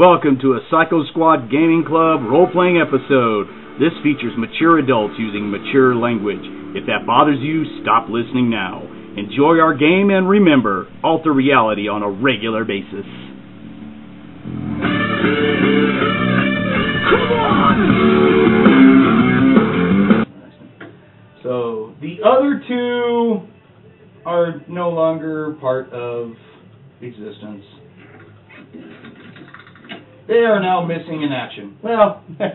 Welcome to a Psycho Squad Gaming Club role playing episode. This features mature adults using mature language. If that bothers you, stop listening now. Enjoy our game and remember, alter reality on a regular basis. Come on! So, the other two are no longer part of existence. They are now missing in action. Well, they're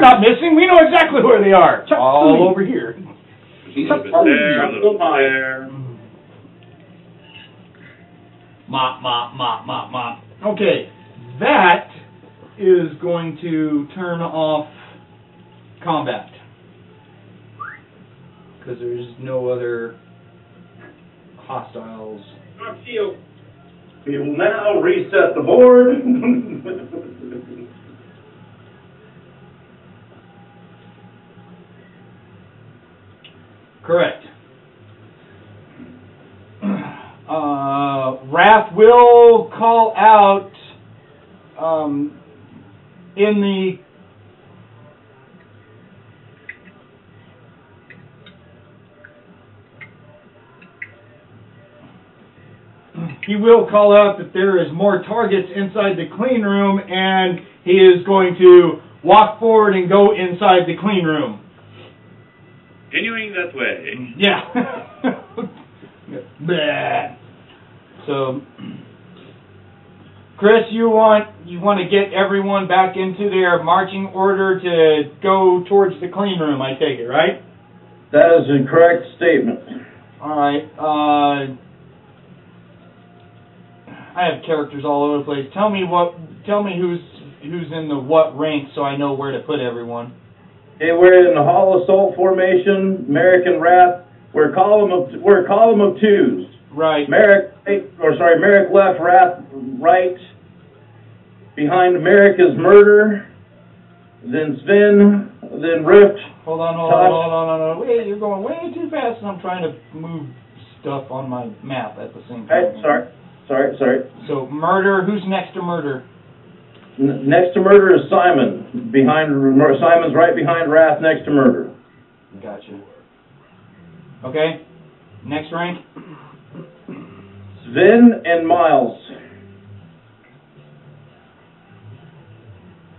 not missing. We know exactly where they are. All over here. A little bit there, a little there. Mop, mop, mop, mop, mop. Okay, that is going to turn off combat. Because there's no other hostiles. We will now reset the board. Correct. Uh, Rath will call out um, in the he will call out that there is more targets inside the clean room and he is going to walk forward and go inside the clean room. Continuing that way. Yeah. Bleh. So, Chris, you want you want to get everyone back into their marching order to go towards the clean room. I take it, right? That is a correct statement. All right. Uh, I have characters all over the place. Tell me what. Tell me who's who's in the what rank, so I know where to put everyone. Okay, we're in the Hall Assault formation, American Rath. We're a column of we're a column of twos. Right. Marek, or sorry, Marek left, Rath right. Behind Marek is Mur-Dur, then Sven, then Rift. Hold on, hold on, hold on, hold on. Wait, you're going way too fast, and I'm trying to move stuff on my map at the same time. Hey, sorry, sorry, sorry. So Mur-Dur. Who's next to Mur-Dur? N- next to Mur-Dur is Simon. Behind Simon's right behind Rath, next to Mur-Dur. Gotcha. Okay. Next rank. Sven and Miles.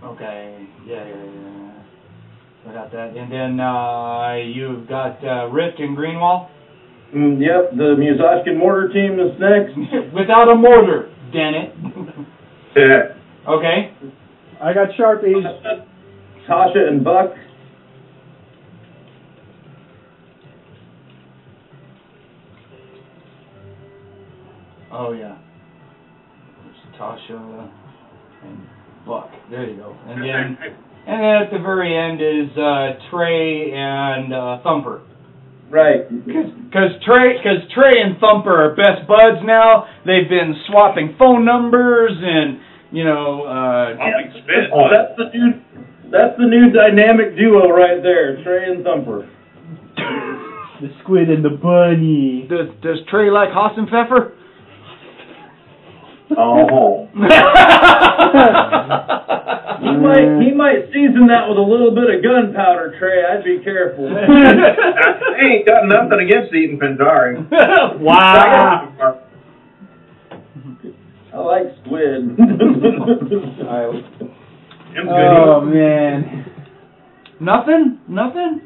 Okay. Yeah, yeah, yeah. I got that. And then uh, you've got uh, Rift and Greenwall. Mm, yep, the Mutzachan mortar team is next. Without a mortar, damn it. Yeah. okay. I got Sharpies. Tasha and Buck. Oh yeah. There's Tasha and Buck. There you go. And then and then at the very end is uh, Trey and uh, Thumper. Right. Because Trey, cause Trey and Thumper are best buds now. They've been swapping phone numbers and you know. Uh, Popping spit. Oh, that's the new that's the new dynamic duo right there, Trey and Thumper. The squid and the bunny. does does Trey like Hassenpfeffer? Oh. He might he might season that with a little bit of gunpowder, Trey. I'd be careful. I ain't got nothing against eating Phentari. wow. I like squid. Him Oh man. Nothing? Nothing?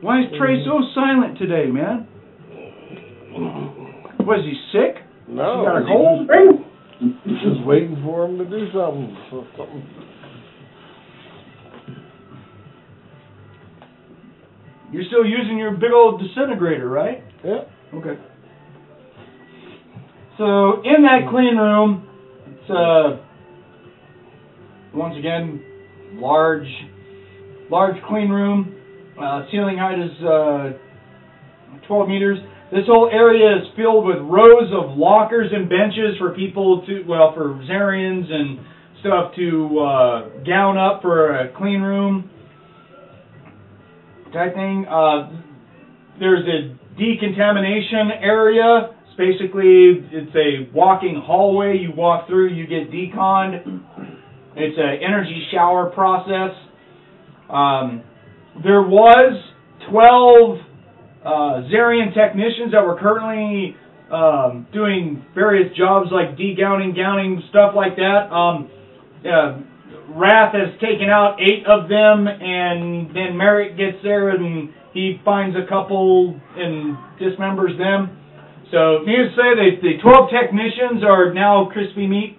Why is Trey so silent today, man? Was he sick? No, He got a cold? Just, just waiting for him to do something. So something. You're still using your big old disintegrator, right? Yeah. Okay. So in that clean room, it's uh once again large, large clean room. Uh, ceiling height is uh, 12 meters. This whole area is filled with rows of lockers and benches for people to, well, for Zarians and stuff to uh, gown up for a clean room type thing. Uh, there's a decontamination area It's basically it's a walking hallway. You walk through, you get deconned. It's an energy shower process. Um, there was 12 uh, Zarian technicians that were currently um, doing various jobs like degowning, gowning, stuff like that. Um, uh, Rath has taken out eight of them, and then Marek gets there and he finds a couple and dismembers them. So, needless to say, the, the 12 technicians are now crispy meat.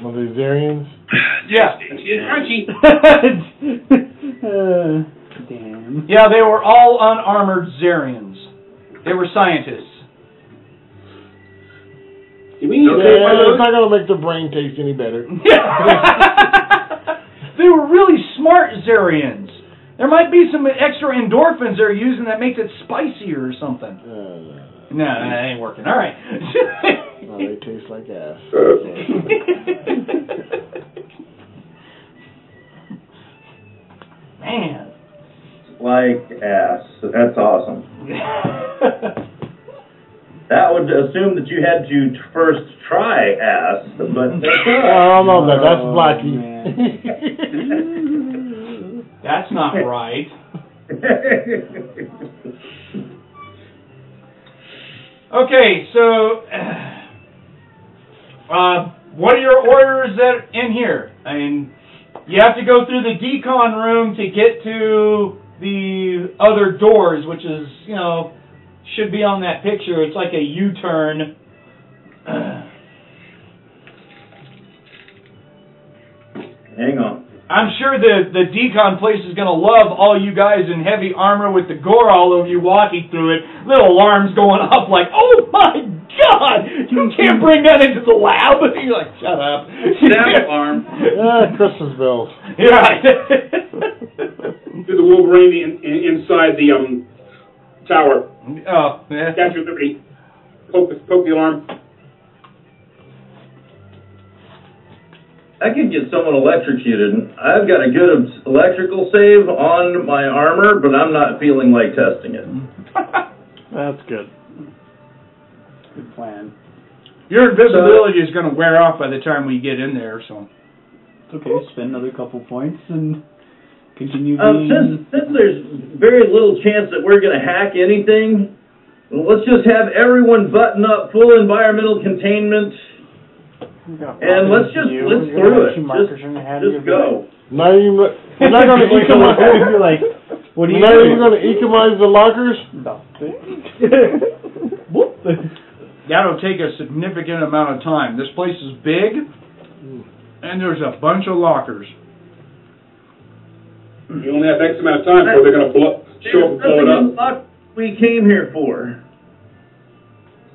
One of these Aryans. Yeah. Crunchy. uh, damn. Yeah, they were all unarmored Zarians. They were scientists. Do we need to Yeah, it's not gonna make the brain taste any better. they were really smart Zarians. There might be some extra endorphins they're using that makes it spicier or something. Uh, No, that ain't working. All right. no, they taste like ass. Man. Like ass. That's awesome. That would assume that you had to first try ass, but Oh no, that that's Oh, Blackie. That's not right. Okay, so uh, what are your orders that in here? I mean, you have to go through the decon room to get to the other doors, which is you know should be on that picture. It's like a U-turn. Hang on. I'm sure the the decon place is gonna love all you guys in heavy armor with the gore all over you walking through it. Little alarms going off like, oh my god, you can't bring that into the lab. You're like, shut up. Snap alarm. Ah, Christmas bells. You're right. Do the Wolverine in, in, inside the um tower. oh, yeah. Statue of Liberty. Poke the, poke the alarm. I could get someone electrocuted. I've got a good electrical save on my armor, but I'm not feeling like testing it. That's good. Good plan. Your invisibility is gonna wear off by the time we get in there. So It's okay. Spend another couple points and continue Um, being. since since there's very little chance that we're going to hack anything, let's just have everyone button up, full environmental containment, and let's just let's through it. Just, just go. Not even. We're not gonna economize. You're like, what are We're you not even gonna economize the lockers. Whoop. that'll take a significant amount of time. This place is big, and there's a bunch of lockers. You only have X amount of time before they're gonna blow, show up and blow it There's up. nothing unlocked we came here for.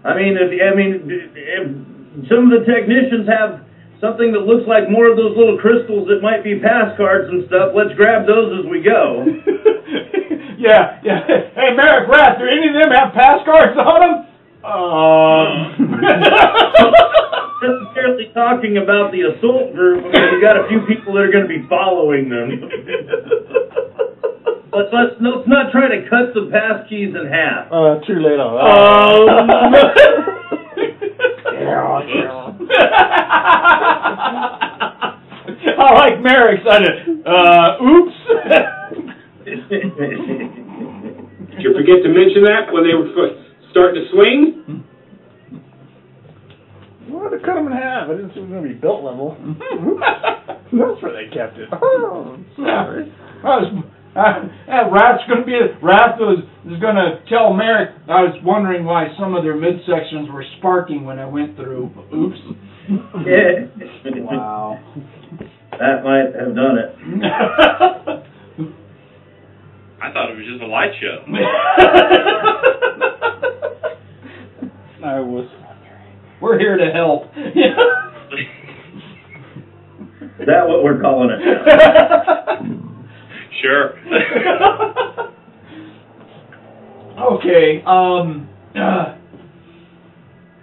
I mean, if I mean, if some of the technicians have something that looks like more of those little crystals that might be pass cards and stuff, let's grab those as we go. yeah, yeah. Hey, Marek Rath, do any of them have pass cards on them? Um. necessarily talking about the assault group. I mean, we got a few people that are going to be following them. Let's let's let's not try to cut the pass keys in half. Uh, too late on that. I like Marek's on it. Uh, oops. Did you forget to mention that when they were f- starting to swing? Well, they cut them in half. I didn't see it was gonna be built level. That's where they kept it. Oh, sorry. I was, uh, uh, Rath's gonna be Rath was is gonna tell Marek. I was wondering why some of their midsections were sparking when I went through. Oops. Wow. That might have done it. I thought it was just a light show. I was. We're here to help. Is that what we're calling it? Now? Sure. okay. Um. uh,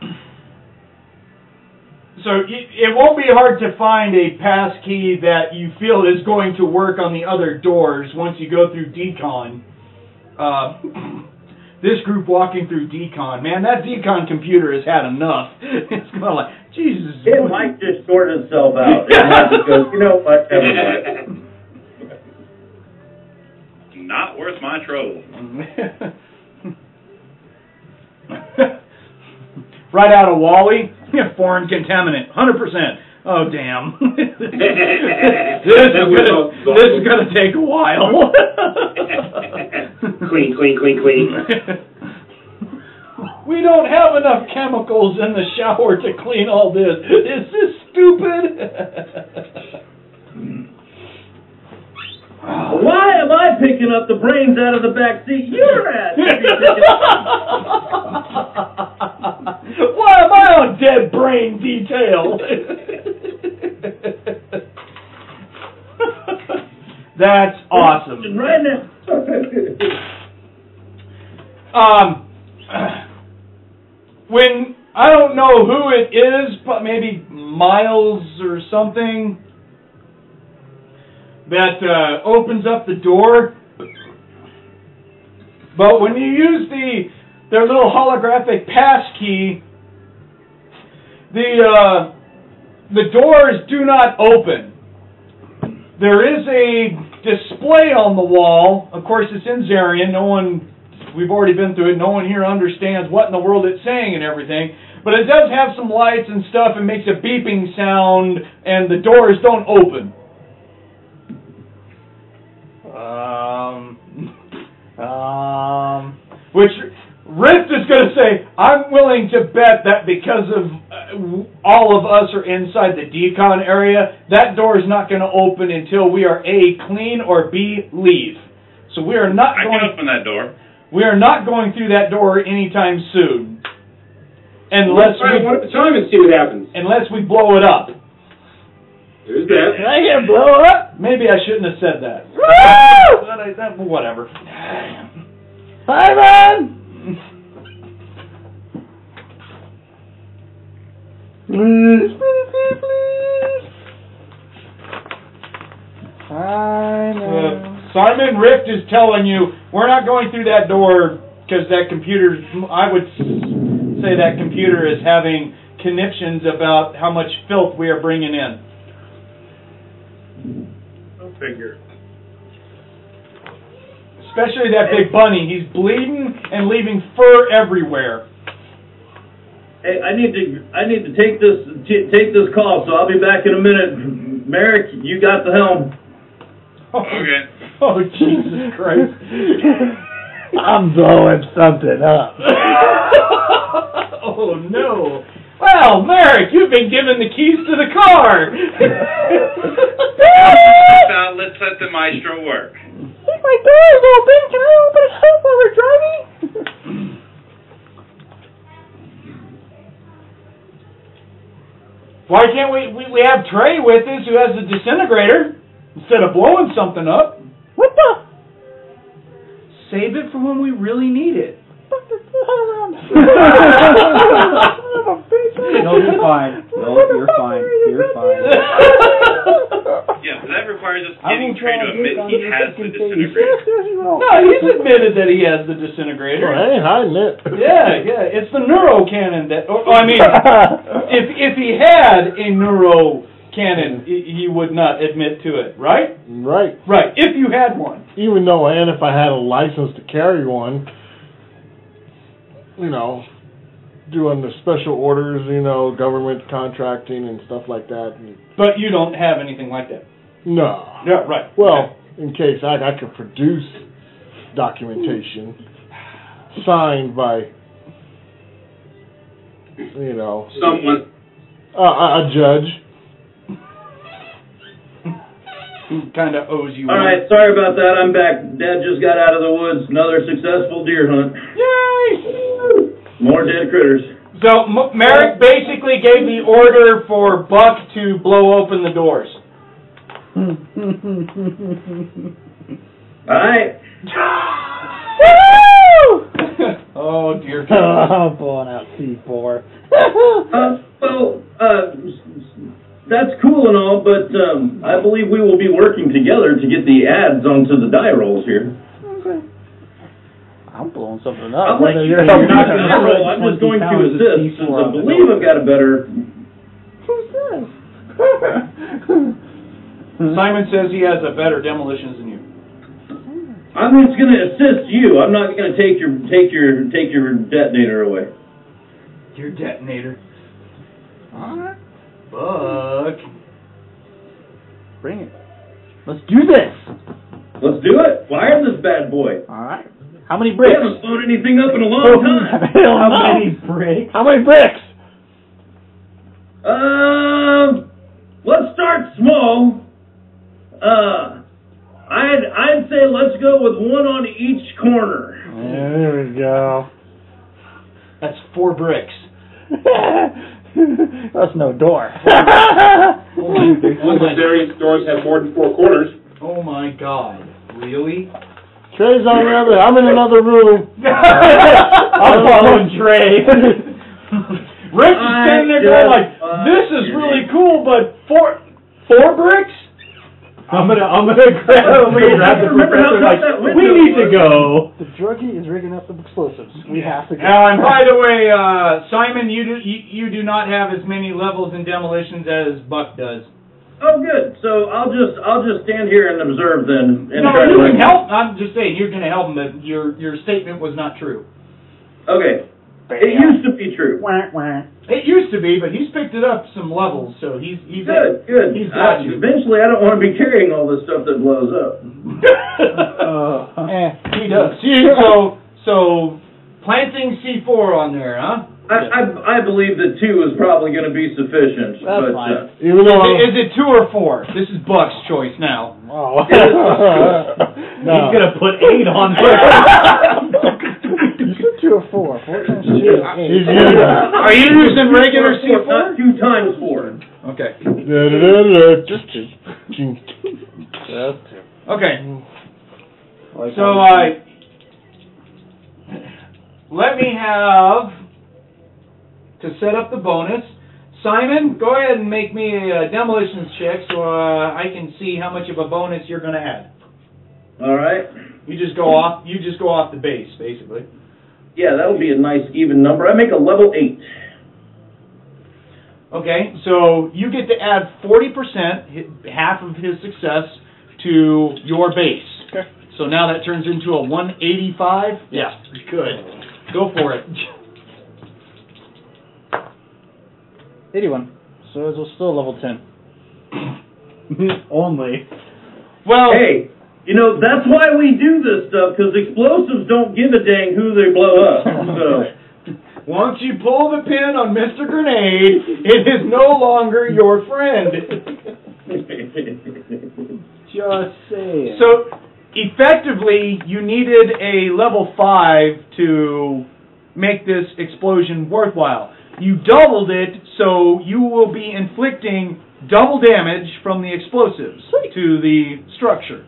so it, it won't be hard to find a pass key that you feel is going to work on the other doors once you go through decon. Uh, this group walking through decon. Man, that decon computer has had enough. It's kind of like Jesus. It might just sort itself out. It might just go, you know what? Never mind. worth my trouble. right out of Wally, foreign contaminant, hundred percent. Oh damn! this is gonna this is gonna take a while. clean, clean, clean, clean. we don't have enough chemicals in the shower to clean all this. Is this stupid? Why am I picking up the brains out of the back seat? You're at. Why am I on dead brain detail? That's awesome. Right now. Um, when I don't know who it is, but maybe Miles or something that uh, opens up the door. But when you use the their little holographic pass key, the uh, the doors do not open. There is a display on the wall. Of course, it's in Zarian. No one, we've already been through it. No one here understands what in the world it's saying and everything. But it does have some lights and stuff and makes a beeping sound, and the doors don't open. Um. Um. Which Rift is going to say, I'm willing to bet that because of uh, all of us are inside the decon area, that door is not going to open until we are A, clean, or B, leave. So we are not I going. can open that door. We are not going through that door anytime soon, unless Try it one we at a time and see what happens. unless we blow it up. There's that. Can I get blow up? Maybe I shouldn't have said that. Woo! But I- that- Whatever. Hi, man. Please, please, please, please. Hi, Uh. Simon Rift is telling you we're not going through that door because that computer. I would say that computer is having conniptions about how much filth we are bringing in. Go figure. Especially that big bunny. He's bleeding and leaving fur everywhere. Hey, I need to I need to take this t- take this call, so I'll be back in a minute. Marek, you got the helm. Okay. Oh Jesus Christ! I'm blowing something up. oh no! Well, Marek, you've been given the keys to the car. Now let's let the maestro work. My door's open. Can I open it up while we're driving? Why can't we, we? We have Trey with us who has the disintegrator instead of blowing something up. What the? Save it for when we really need it. Fuck is going on? No, you're fine. No, you're fine. You're fine. Yeah, but that requires us I getting will Trey to and admit he on has the fucking page. disintegrator. No, he's admitted that he has the disintegrator. Well, I ain't hiding it. Yeah, yeah, it's the neuro cannon that. Or, I mean, if if he had a neuro cannon, he, he would not admit to it, right? Right. Right. If you had one. Even though, and if I had a license to carry one, you know, doing the special orders, you know, government contracting and stuff like that. But you don't have anything like that. No. Yeah, right. Well, in case I, I could produce documentation signed by, you know, Someone. a, a a judge. Who kind of owes you All one. right, sorry about that. I'm back. Dad just got out of the woods. Another successful deer hunt. Yay! More dead critters. So M- Marek basically gave the order for Buck to blow open the doors. All right. oh dear God. I'm pulling out C4. Uh, well, uh, that's cool and all, but um, I believe we will be working together to get the ads onto the die rolls here. I'm blowing something I'll up. let whether you you're you're not going to roll. I'm just going to assist since I believe I've got a better. Who's this? Simon says he has a better demolitions than you. I'm just going to assist you. I'm not going to take your take your take your detonator away. Your detonator. Alright. Buck. Bring it. Let's do this. Let's do it. Fire this bad boy. All right. How many bricks? We bricks? haven't blown anything up in a long time. Hell How no. many bricks? How many bricks? Um, let's start small. Uh, I'd I'd say let's go with one on each corner. Yeah, there we go. That's four bricks. That's no door. All the various doors have more than four corners. Oh my god. Really? Trey's on the other. I'm in another room. I'm following Trey. Rick is standing there going like, this is really cool, but four four bricks? I'm gonna, I'm gonna grab, I'm gonna grab the Remember how. Like, that we window need to go. the druggie is rigging up the explosives. We have to go. Now, and by the way, uh, Simon, you do you, you do not have as many levels in demolitions as Buck does. Oh, good. So I'll just I'll just stand here and observe then. And no, try you bring- can help. I'm just saying you're going to help him, but your your statement was not true. Okay. It used to be true. Wah, wah. It used to be, but he's picked it up some levels, so he's he's Good, good. He's got Uh, you. Eventually, I don't want to be carrying all this stuff that blows up. Uh, Eh, he does. so so planting C4 on there, huh? I, I I believe that two is probably going to be sufficient. That's but, fine. Uh, Even though Is, it two or four? This is Buck's choice now. Oh. no. He's gonna put eight on there. you said two or four. Four times two. is eight. Are you using regular C4? not two times four. Okay. Just two. Just two. Okay. Like So, how- uh, let me have to set up the bonus. Simon, go ahead and make me a demolitions check so uh, I can see how much of a bonus you're going to add. All right. You just go off. You just go off the base, basically. Yeah, that'll be a nice even number. I make a level eight. Okay, so you get to add forty percent, half of his success, to your base. Okay. So now that turns into a one eighty-five. Yeah, good. Go for it. 81. So it's still level 10. Only. Well, Hey, you know that's why we do this stuff because explosives don't give a dang who they blow up. So. once you pull the pin on Mr. Grenade, it is no longer your friend. Just saying. So, effectively, you needed a level 5 to make this explosion worthwhile. You doubled it, so you will be inflicting double damage from the explosives to the structure.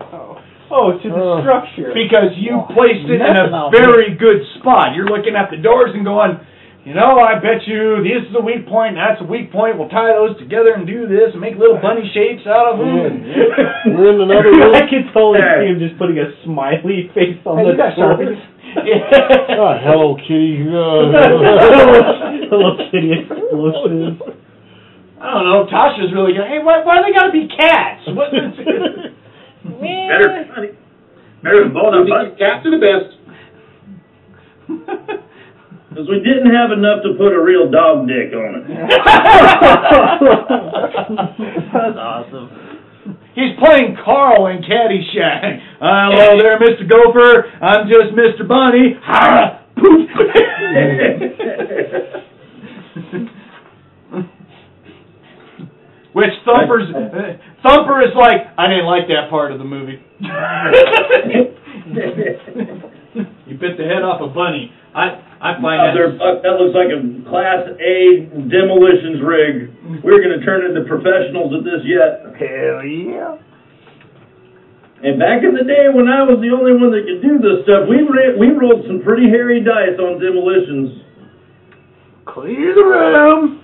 oh. Oh, to the Oh. structure. Because you Oh, placed it in a out very good spot. You're looking at the doors and going, you know, I bet you this is a weak point, that's a weak point. We'll tie those together and do this and make little bunny shapes out of them. We're in another room. I can totally see him just putting a smiley face on Hey, the you got door. Sharpies? Oh, hello, kitty. Hello Kitty explosive. I don't know. Tasha's really good. hey, why, why they got to be cats? What, better, better than blowing up butt. Cats are the best. Because we didn't have enough to put a real dog dick on it. That's awesome. He's playing Carl in Caddyshack. Uh, hello there, Mr. Gopher. I'm just Mr. Bunny. Ha! Poof! Which Thumper's uh, Thumper is like, I didn't like that part of the movie. you bit the head off a bunny. I I find that uh, that looks like a Class A demolitions rig. We're going to turn into professionals at this yet. Hell yeah. And back in the day when I was the only one that could do this stuff, we ra- we rolled some pretty hairy dice on demolitions. Clear the room.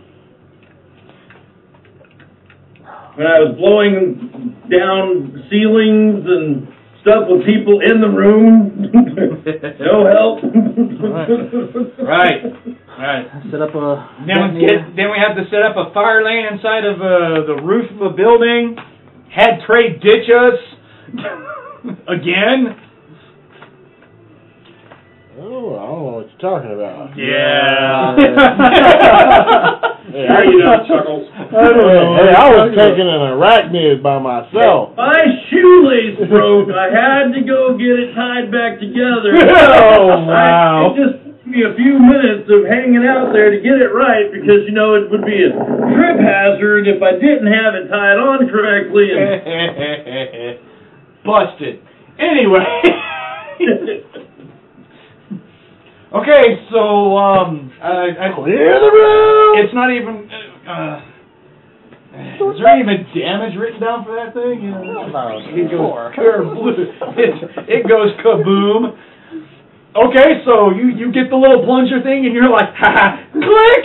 When I was blowing down ceilings and stuff with people in the room. no help. Right. Right. Set up a. Then we get, then we have to set up a fire lane inside of uh, the roof of a building. Had Trey ditch us again. Oh, I don't know what you're talking about. Yeah. Hey, you know, Chuckles. I don't know. Hey, I was taking an arachnid by myself. My shoelace broke. I had to go get it tied back together. Oh, wow. I, it just took me a few minutes of hanging out there to get it right because you know it would be a trip hazard if I didn't have it tied on correctly. And Busted. Anyway. Okay, so um, I, I, Clear the room! it's not even. Uh, is there even damage written down for that thing? You know, it goes kerblue. It, it goes kaboom. Okay, so you you get the little plunger thing, and you're like, ha ha, click,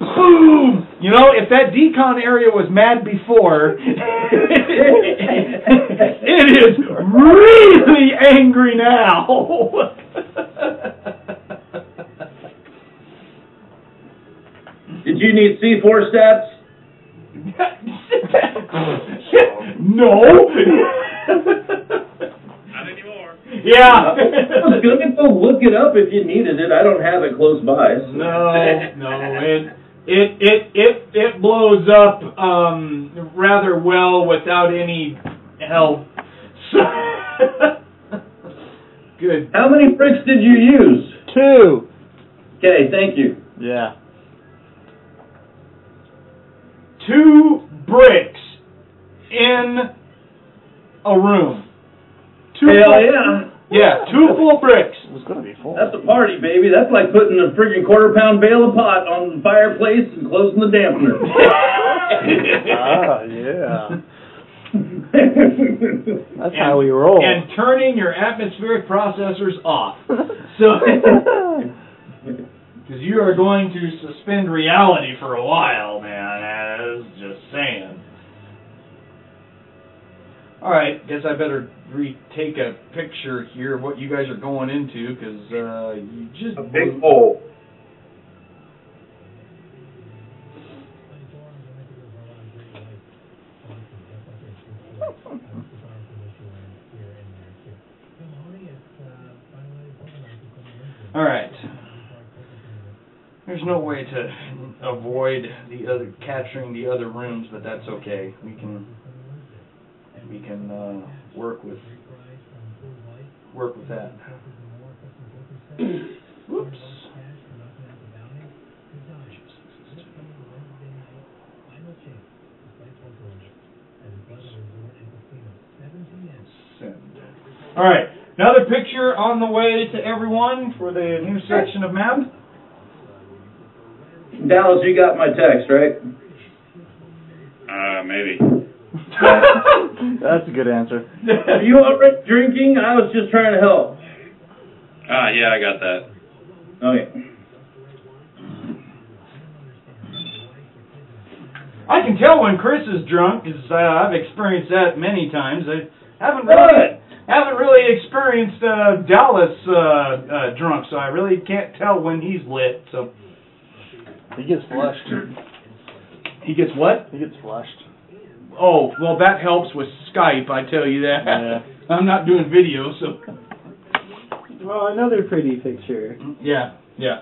boom. You know, if that decon area was mad before, it is really angry now. Did you need C4 stats? no. Not anymore. yeah. I was gonna go look it up if you needed it. I don't have it close by. so- No, no, it it it it it blows up um rather well without any help. So good. How many bricks did you use? Two. Okay, thank you. Yeah. Two bricks in a room. Two Hell full, yeah. yeah, two full bricks. It was gonna be full. That's a party, baby. That's like putting a friggin' quarter pound bale of pot on the fireplace and closing the dampener. ah, yeah. That's how we roll. And turning your atmospheric processors off. So Because you are going to suspend reality for a while, man. I was just saying. Alright, guess I better retake a picture here of what you guys are going into, because uh, you just. a big hole. There's no way to avoid the other capturing the other rooms, but that's okay. We can we can uh, work with work with that. Whoops. Send. All right, another picture on the way to everyone for the new section of map. Dallas, you got my text, right? Uh, maybe. That's a good answer. Are you already drinking? I was just trying to help. Ah, yeah, I got that. Okay. I can tell when Chris is drunk, because uh, I've experienced that many times. I haven't really, haven't really experienced uh, Dallas uh, uh, drunk, so I really can't tell when he's lit. So He gets flushed. he gets what? He gets flushed. Oh, well, that helps with Skype. I tell you that. Yeah. I'm not doing video, so Well, another pretty picture. yeah, yeah.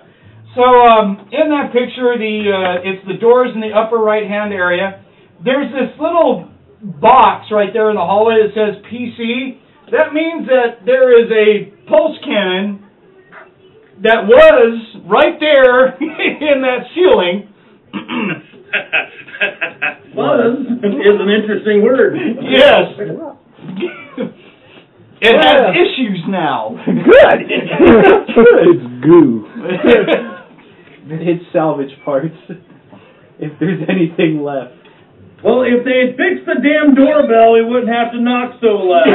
So um, in that picture, the uh, it's the doors in the upper right hand area. There's this little box right there in the hallway that says PC. That means that there is a pulse cannon that was right there in that ceiling. Was is an interesting word. yes. it has issues now. Good. it's goo. It's salvage parts. If there's anything left. Well, if they had fixed the damn doorbell, we wouldn't have to knock so loud.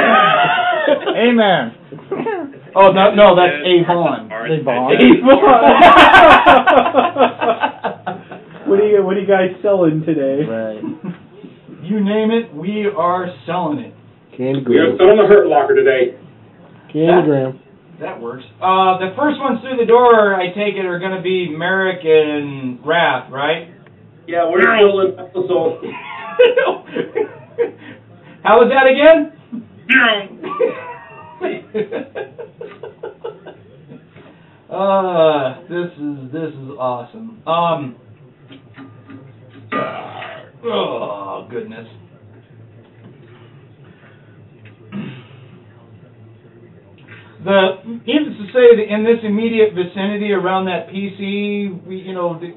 Amen. Oh no, no, that's Avon. They bond. Avon. what are you What are you guys selling today? Right. You name it, we are selling it. We have Candygram. someone in the hurt locker today. Candygram. That works. Uh, the first ones through the door, I take it, are going to be Marek and Rath, right? Yeah, we're still in assault. How was that again? Uh, this is this is awesome. Um. Oh goodness. The needless to say that in this immediate vicinity around that PC, we you know the,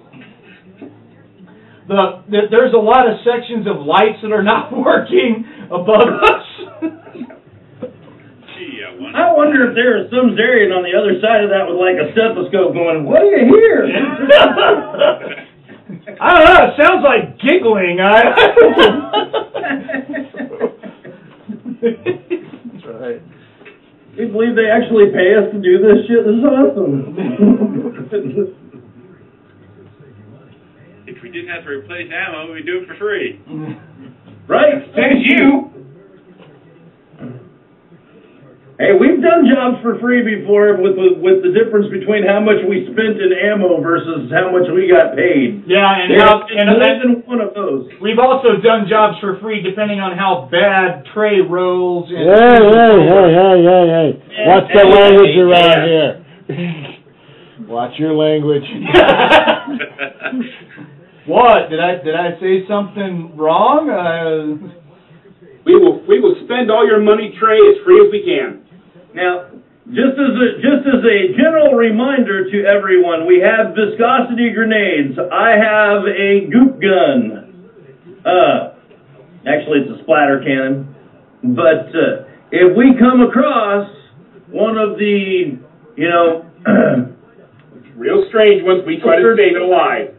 the, the there's a lot of sections of lights that are not working above us. Gee, I wonder. If there is some Zarian on the other side of that with like a stethoscope going, what do you hear? I don't know. It sounds like giggling. I. That's right. You believe they actually pay us to do this shit? This is awesome. If we didn't have to replace ammo, we'd do it for free. right? Says you. Hey, we've done jobs for free before with the, with the difference between how much we spent in ammo versus how much we got paid. Yeah, and There's how and, more and than one of those. we've also done jobs for free depending on how bad Trey rolls. And Hey, hey, hey, hey, hey, hey. Watch the language around here. Watch your language. What did I did I say something wrong? Uh, We will we will spend all your money, Trey, as free as we can. Now, just as a, just as a general reminder to everyone, we have viscosity grenades. I have a goop gun. Uh, actually, it's a splatter cannon. But uh, if we come across one of the, you know, Real strange ones. We try to save it alive.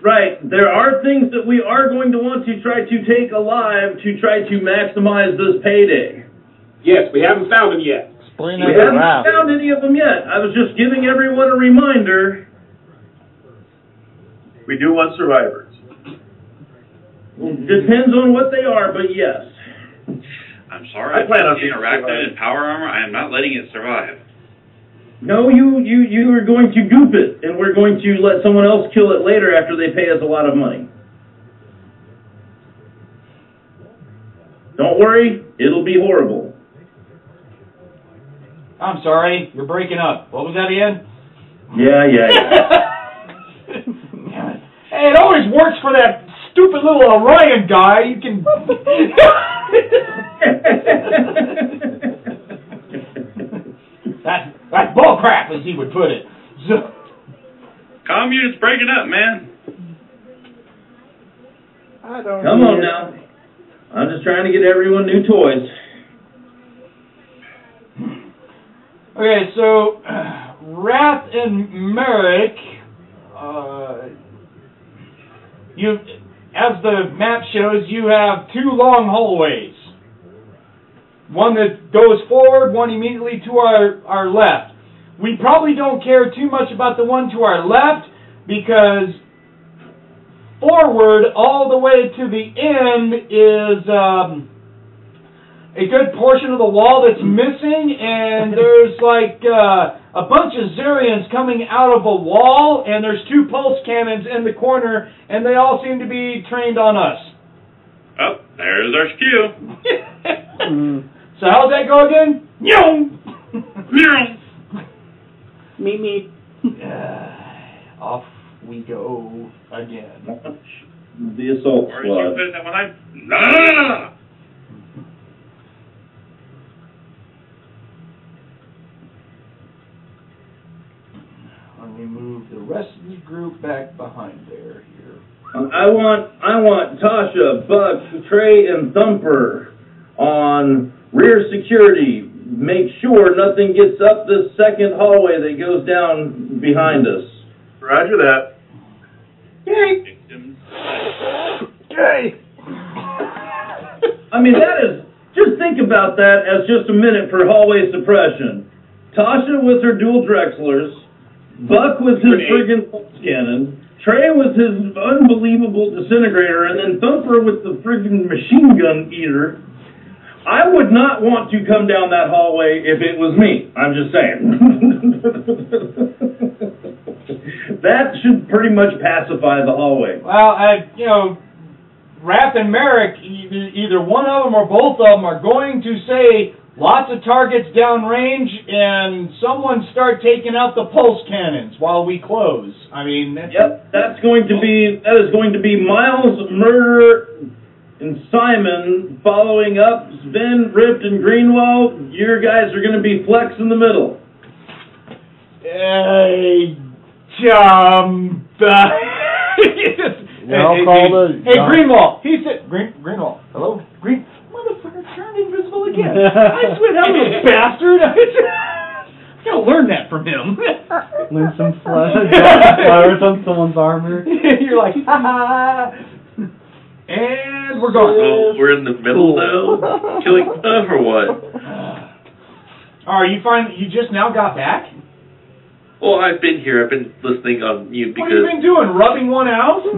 Right. There are things that we are going to want to try to take alive to try to maximize this payday. Yes, we haven't found them yet. Explain We that to haven't Ralph. found any of them yet. I was just giving everyone a reminder. We do want survivors. Depends on what they are, but yes. I'm sorry. I plan on being being arachnid survived. and power armor. I am not letting it survive. No, you, you, you are going to goop it, and we're going to let someone else kill it later after they pay us a lot of money. Don't worry, it'll be horrible. I'm sorry, you're breaking up. What was that again? Yeah, yeah, yeah. Damn it. Hey, it always works for that stupid little Orion guy. You can. that that bull crap, as he would put it. So, Comm breaking up, man. I don't. Come on now. I'm just trying to get everyone new toys. Okay, so Rath and Marek, uh, you, as the map shows, you have two long hallways. One that goes forward, one immediately to our, our left. We probably don't care too much about the one to our left because forward all the way to the end is um, a good portion of the wall that's missing, and there's like uh, a bunch of Zarians coming out of a wall, and there's two pulse cannons in the corner, and they all seem to be trained on us. Oh, there's our skew. so how's that go again? Nyong! Meet me. Uh, off we go again. The assault Where did you squad. no. Me move the rest of the group back behind there here. I want I want Tasha, Buck, Trey, and Thumper on rear security. Make sure nothing gets up this second hallway that goes down behind us. Roger that. Victims. Yay! I mean, that is just think about that as just a minute for hallway suppression. Tasha with her dual Drexlers, Buck was his friggin' pulse cannon, Trey was his unbelievable disintegrator, and then Thumper with the friggin' machine gun eater. I would not want to come down that hallway if it was me. I'm just saying. that should pretty much pacify the hallway. Well, uh, you know, Rath and Marek, either, either one of them or both of them are going to say lots of targets downrange, and someone start taking out the pulse cannons while we close. I mean, that's, Yep, that's going to be that is going to be Miles, Mur-Dur, and Simon following up. Sven, Ripped, and Greenwall. Your guys are going to be Flex in the middle. Hey, um, Yeah, I'll hey, call hey, the- Hey, Greenwall. He said, Green, Greenwall. Hello, Green. Motherfucker turned invisible again. I swear that little bastard. I gotta learn that from him. Learn some flash, flowers on someone's armor. You're like, ha ha. And we're gone. Oh, we're in the middle now? Killing stuff uh, or what? Are you find you just now got back? Well, I've been here. I've been listening on you What have you been doing? Rubbing one out?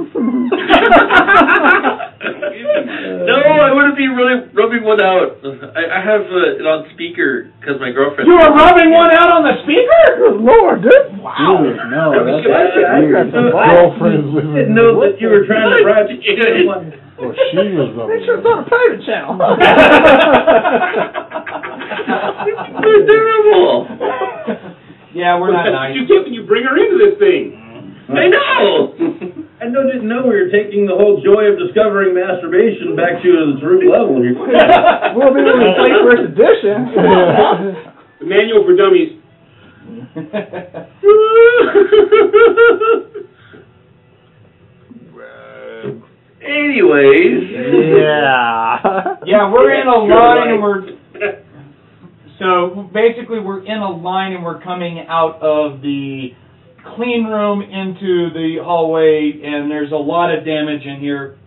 no, I wouldn't be really rubbing one out. I, I have uh, it on speaker because my girlfriend. You were rubbing one out on the speaker? Good lord, dude. Wow. Dude, no, that's I- I weird. got some Girlfriend's living didn't know that you were trying to bribe someone. Well, she was rubbing. Make sure it's on a pirate channel. They're terrible. Yeah, we're not nice. You get when you bring her into this thing. Mm-hmm. I know. I know, didn't know we were taking the whole joy of discovering masturbation back to its root level here. we'll be in the play first edition. The manual for dummies. Anyways. yeah. yeah, we're in a You're line and we're so basically we're in a line and we're coming out of the clean room into the hallway and there's a lot of damage in here.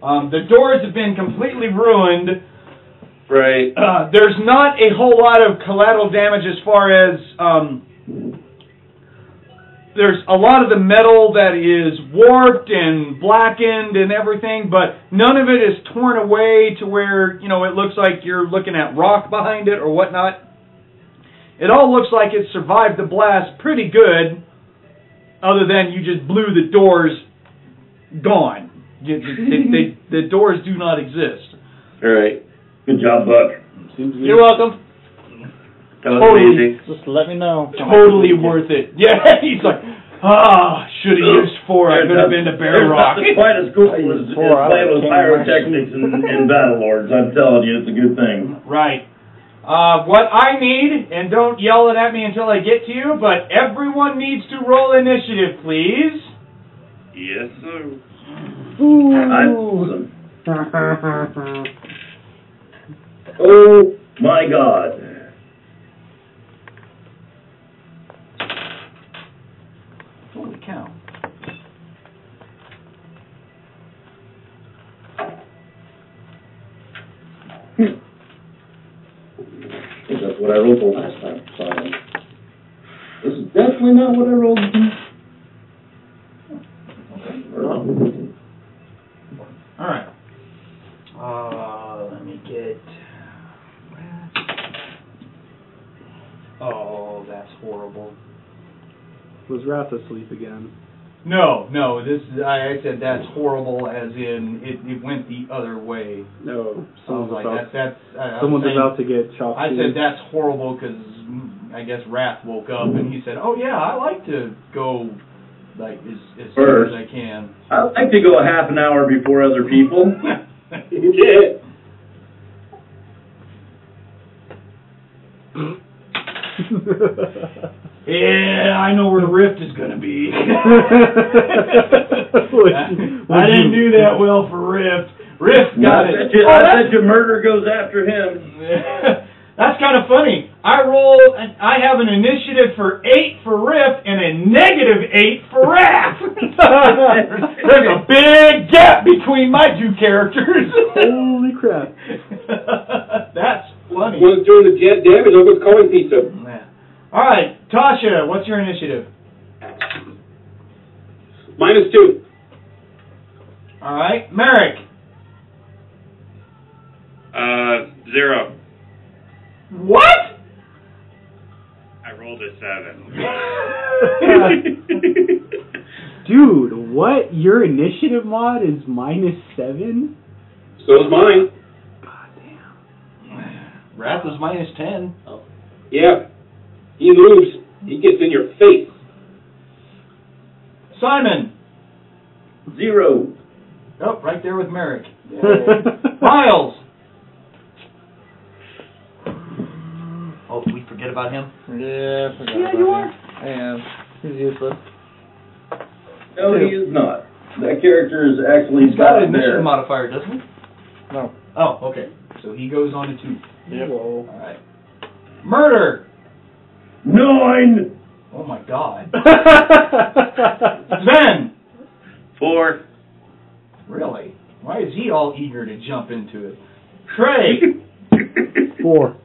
Um, the doors have been completely ruined. Right. Uh, there's not a whole lot of collateral damage as far as um, there's a lot of the metal that is warped and blackened and everything, but none of it is torn away to where you know it looks like you're looking at rock behind it or whatnot. It all looks like it survived the blast pretty good, other than you just blew the doors gone. They- they- the doors do not exist. All right. Good job, Buck. You're welcome. That was Totally. amazing. Just let me know. totally worth it. Yeah, he's like, ah, should have used four. I could have been to Bear Rock. nothing quite as cool as, as Four, I playing with can't pyrotechnics and, and Battlelords. I'm telling you, it's a good thing. Right. Uh, what I need, and don't yell it at me until I get to you, but everyone needs to roll initiative, please. Yes, sir. I'm, oh my God. Think that's what I rolled the last time. Sorry. This is definitely not what I rolled. All right. Uh, let me get. Oh, that's horrible. Was Rath asleep again? No, no, this is, I, I said that's horrible as in it, it went the other way. No. I Someone's like, about, that's, that's, I, I someone's saying- about to get chopped. I said that's horrible because mm, I guess Rath woke up and he said, "Oh yeah, I like to go like as as soon First. as I can." I like to go a half an hour before other people. Yeah. Yeah, I know where the rift is gonna be. I Would didn't you- do that well for Rift. Rift got bet it. you, Oh, I that's- bet you Mur-Dur goes after him. That's kind of funny. I roll. I have an initiative for eight for Rift and a negative eight for Rath. There's a big gap between my two characters. Holy crap. That's funny. One's doing the jet damage, other one's calling pizza. Yeah. All right, Tasha, what's your initiative? Minus two. All right, Marek. Uh, zero. What? I rolled a seven. Dude, what? Your initiative mod is minus seven? So is mine. God damn. Rath is minus 10. Oh. Yeah. He moves. He gets in your face. Simon. Zero. Oh, right there with Marek. Miles. Oh, we forget about him? Yeah, I forgot Yeah, about you him. are. I am. He's useless. No, he is not. That character is actually He's got not an there. modifier, doesn't he? No. Oh, okay. So he goes on to two. Yep. Whoa. All right. Mur-Dur. Nine. Oh my God. Sven. Four. Really? Why is he all eager to jump into it? Trey. Four.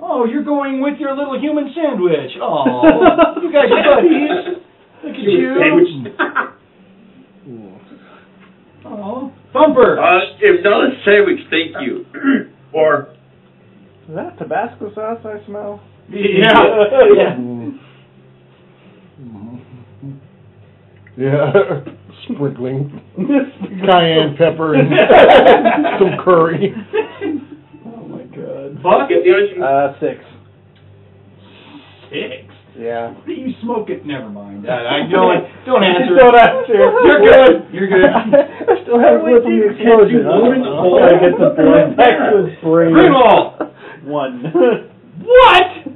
Oh, you're going with your little human sandwich. Oh, you guys are buddies. Look at you. Sandwich. Oh, Thumper. Uh, if not a sandwich, thank you. Four. Is that Tabasco sauce I smell? Yeah. yeah. Yeah. Sprinkling cayenne pepper and some curry. Oh my god. Buck. Get the onion. Uh, six. Six. Yeah. What do you smoke it? Never mind. I, I don't. Don't answer. Don't answer. You're good. You're good. I still have Why flip from would the you- explosion. move into the hole? I get the blood back to his brain. Greenwall. One. What?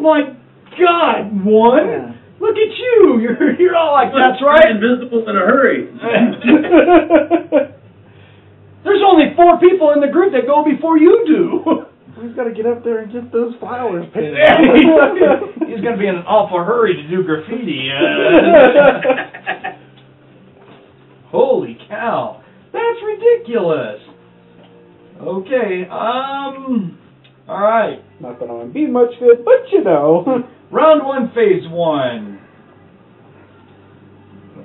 Oh my God! One. Yeah. Look at you. You're you're all like that's You're right. Invisible in a hurry. There's only four people in the group that go before you do. We've got to get up there and get those flowers painted. He's going to be in an awful hurry to do graffiti. Uh, holy cow. That's ridiculous. Okay, um, alright. Not that I'm be much good, but you know. Round one, phase one.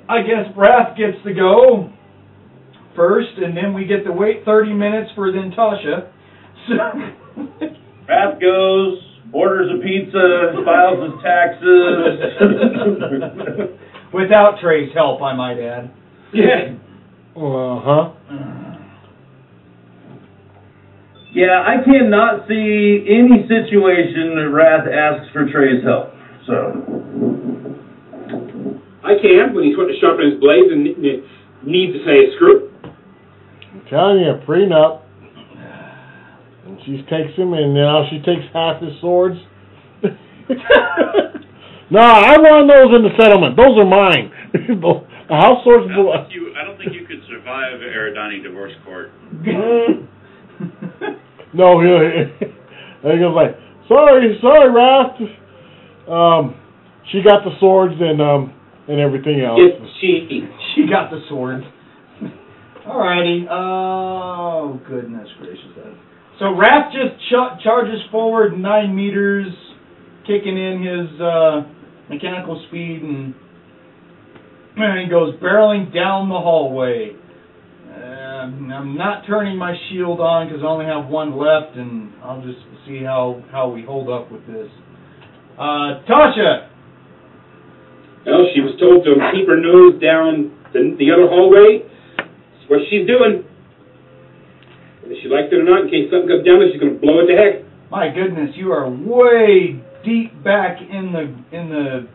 I guess Rath gets to go first, and then we get to wait 30 minutes for then Tasha. So, Rath goes, orders a pizza, files his taxes. without Trey's help, I might add. Yeah. Uh huh. Yeah, I cannot see any situation that Rath asks for Trey's help. So, I can when he's wanting to sharpen his blades and ne- ne- needs to say a screw. telling you, prenup. And she takes him, and now she takes half his swords. no, I want those in the settlement. Those are mine. the house swords I don't, think you, I don't think you could survive Eridani divorce court. No, he, he goes like, sorry, sorry, Rath. Um, she got the swords and um and everything else. She. she got the sword. Alrighty. Oh, goodness gracious. So Rath just ch- charges forward nine meters, kicking in his uh, mechanical speed, and, and goes barreling down the hallway. Um, I'm not turning my shield on because I only have one left, and I'll just see how, how we hold up with this. Uh, Tasha! Well, she was told to keep her nose down the, the other hallway. That's what she's doing. Whether she likes it or not, in case something comes down there, she's going to blow it to heck. My goodness, you are way deep back in the in the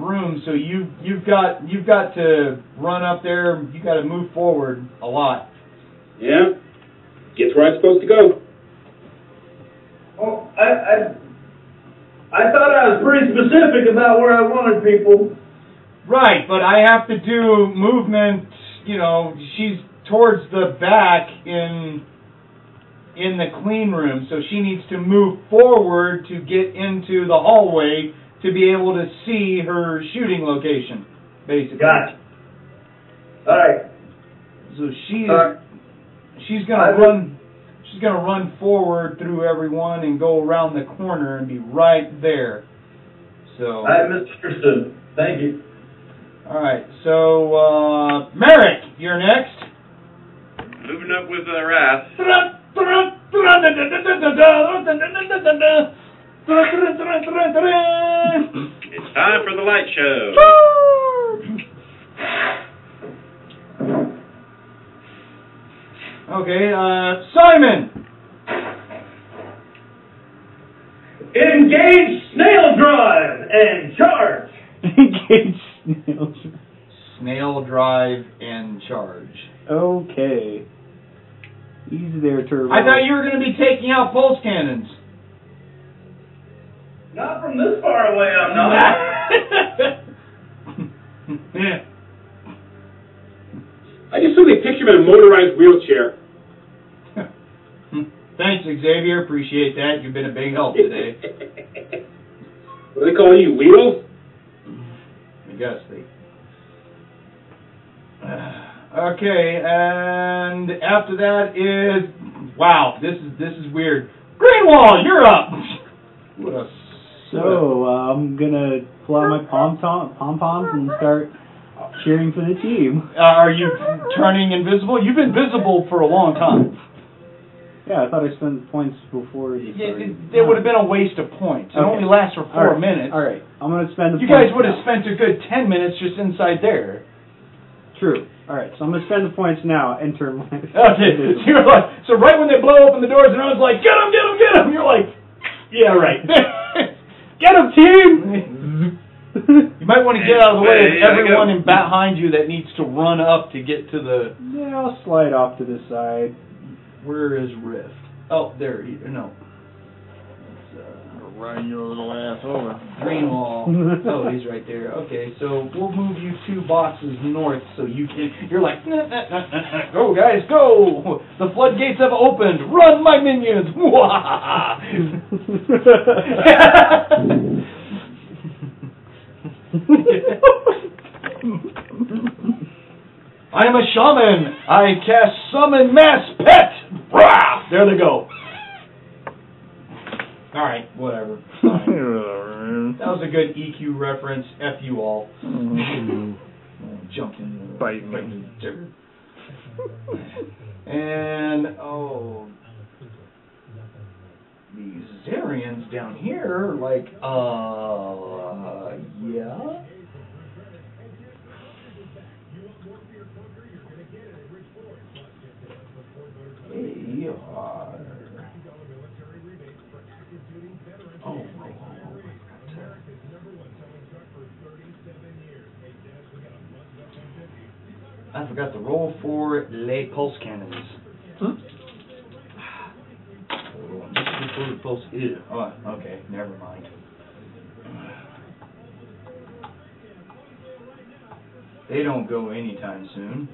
room, so you you've got you've got to run up there. You got to move forward a lot. Yeah? Gets where I'm supposed to go. oh, I, I, I thought I was pretty specific about where I wanted people. Right, but I have to do movement. You know, she's towards the back in in the clean room, so she needs to move forward to get into the hallway to be able to see her shooting location, basically. Gotcha. All right. So she's Uh, she's gonna I would- run she's gonna run forward through everyone and go around the corner and be right there. So I misunderstood. Thank you. All right. So uh, Marek, you're next. Moving up with uh, Rath. It's time for the light show. Okay, uh, Simon. Engage snail drive and charge. Engage snail. Snail drive and charge. Okay. Easy there, Turbo. I thought you were going to be taking out pulse cannons. Not from this far away, I'm not. yeah. I just suddenly picture him in a motorized wheelchair. Thanks, Xavier. Appreciate that. You've been a big help today. what are they calling you, Wheels? I guess they. Okay, and after that is wow. This is this is weird. Greenwall, you're up. What a So uh, I'm gonna pull out my pom pom pom poms and start cheering for the team. Uh, are you turning invisible? You've been visible for a long time. Yeah, I thought I spent points before the Yeah, it, it would have been a waste of points. It Okay. only lasts for four All right, minutes. All right, I'm gonna spend the. Points. You guys would have spent a good ten minutes just inside there. True. All right, so I'm gonna spend the points now. Enter my. Okay, so you're like, so right when they blow open the doors and I was like, get him, get him, get him, you're like, yeah, right. Get him, team! you might want to get out of the way of Hey, I everyone in behind you that needs to run up to get to the. yeah, I'll slide off to the side. Where is Rift? Oh, there. he- No. Uh, your little ass over. Greenwall. oh, he's right there. Okay, so we'll move you two boxes north so you can. You're like, "Nah, nah, nah, go guys, go! The floodgates have opened. Run, my minions! I am a shaman. I cast summon mass pet. Brah! There they go. All right, whatever. Fine. That was a good EQ reference. F you all. Jumped in the Bite me. in. And oh, these Zarians down here, are like, uh, yeah. They I forgot to roll for les pulse cannons. Hold on, before the pulse. Ew. Oh, okay, never mind. They don't go anytime soon.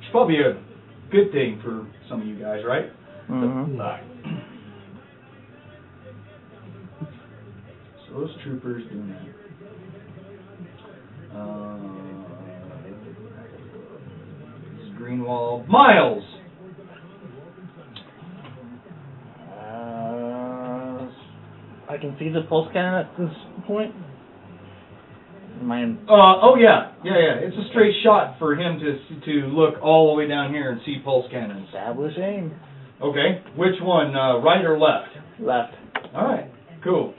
It's probably a good thing for some of you guys, right? Mm-hmm. Alright. So those troopers doing that. Uh, Greenwall. Miles! Uh, I can see the pulse cannon at this point. Mine. Uh, oh yeah, yeah, yeah. It's a straight shot for him to to look all the way down here and see pulse cannons. Establish aim. Okay, which one, uh, right or left? Left. All right, cool.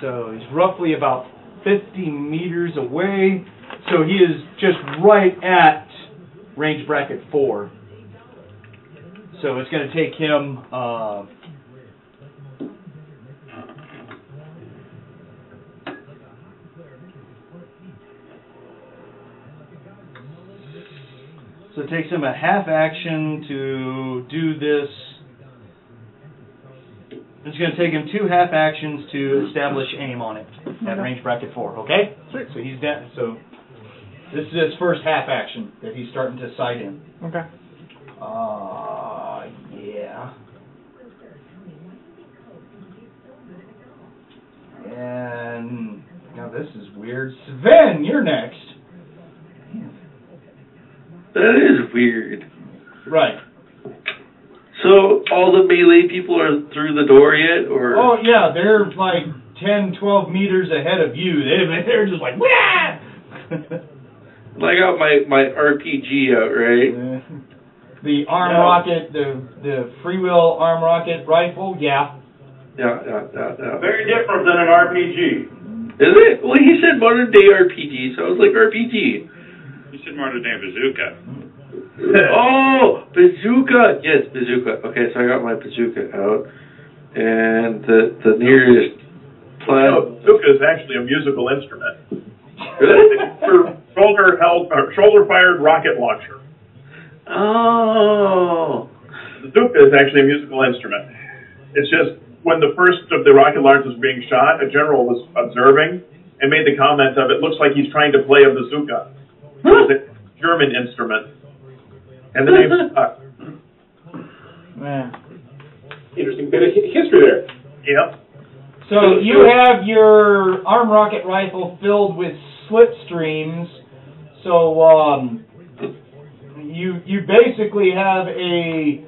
So he's roughly about fifty meters away. So he is just right at range bracket four. So it's going to take him. Uh, So it takes him a half action to do this. It's going to take him two half actions to establish aim on it at range bracket four. Okay. So he's down. So this is his first half action that he's starting to sight in. Okay. Uh, yeah. And now this is weird. Sven, you're next. That is weird. Right. So all the melee people are through the door yet, or? Oh yeah, they're like 10, 12 meters ahead of you. They they're just like Wah! I got my my RPG out, right? the arm Yeah. rocket, the the free wheel arm rocket rifle. Yeah. Yeah, yeah, yeah, yeah. Very different than an RPG. Is it? Well, he said modern day RPG, so I was like RPG. You said modern day bazooka. Mm-hmm. oh, bazooka! Yes, bazooka. Okay, so I got my bazooka out, and the the nearest No, plant. bazooka is actually a musical instrument. Really? Shoulder held, or shoulder fired rocket launcher. Oh. Bazooka is actually a musical instrument. It's just when the first of the rocket launchers was being shot, a general was observing and made the comment of it looks like he's trying to play a bazooka. It's a German instrument. And the name stuck. Man. Interesting bit of hi- history there. Yep. So you have your arm rocket rifle filled with slipstreams. So um, you you basically have a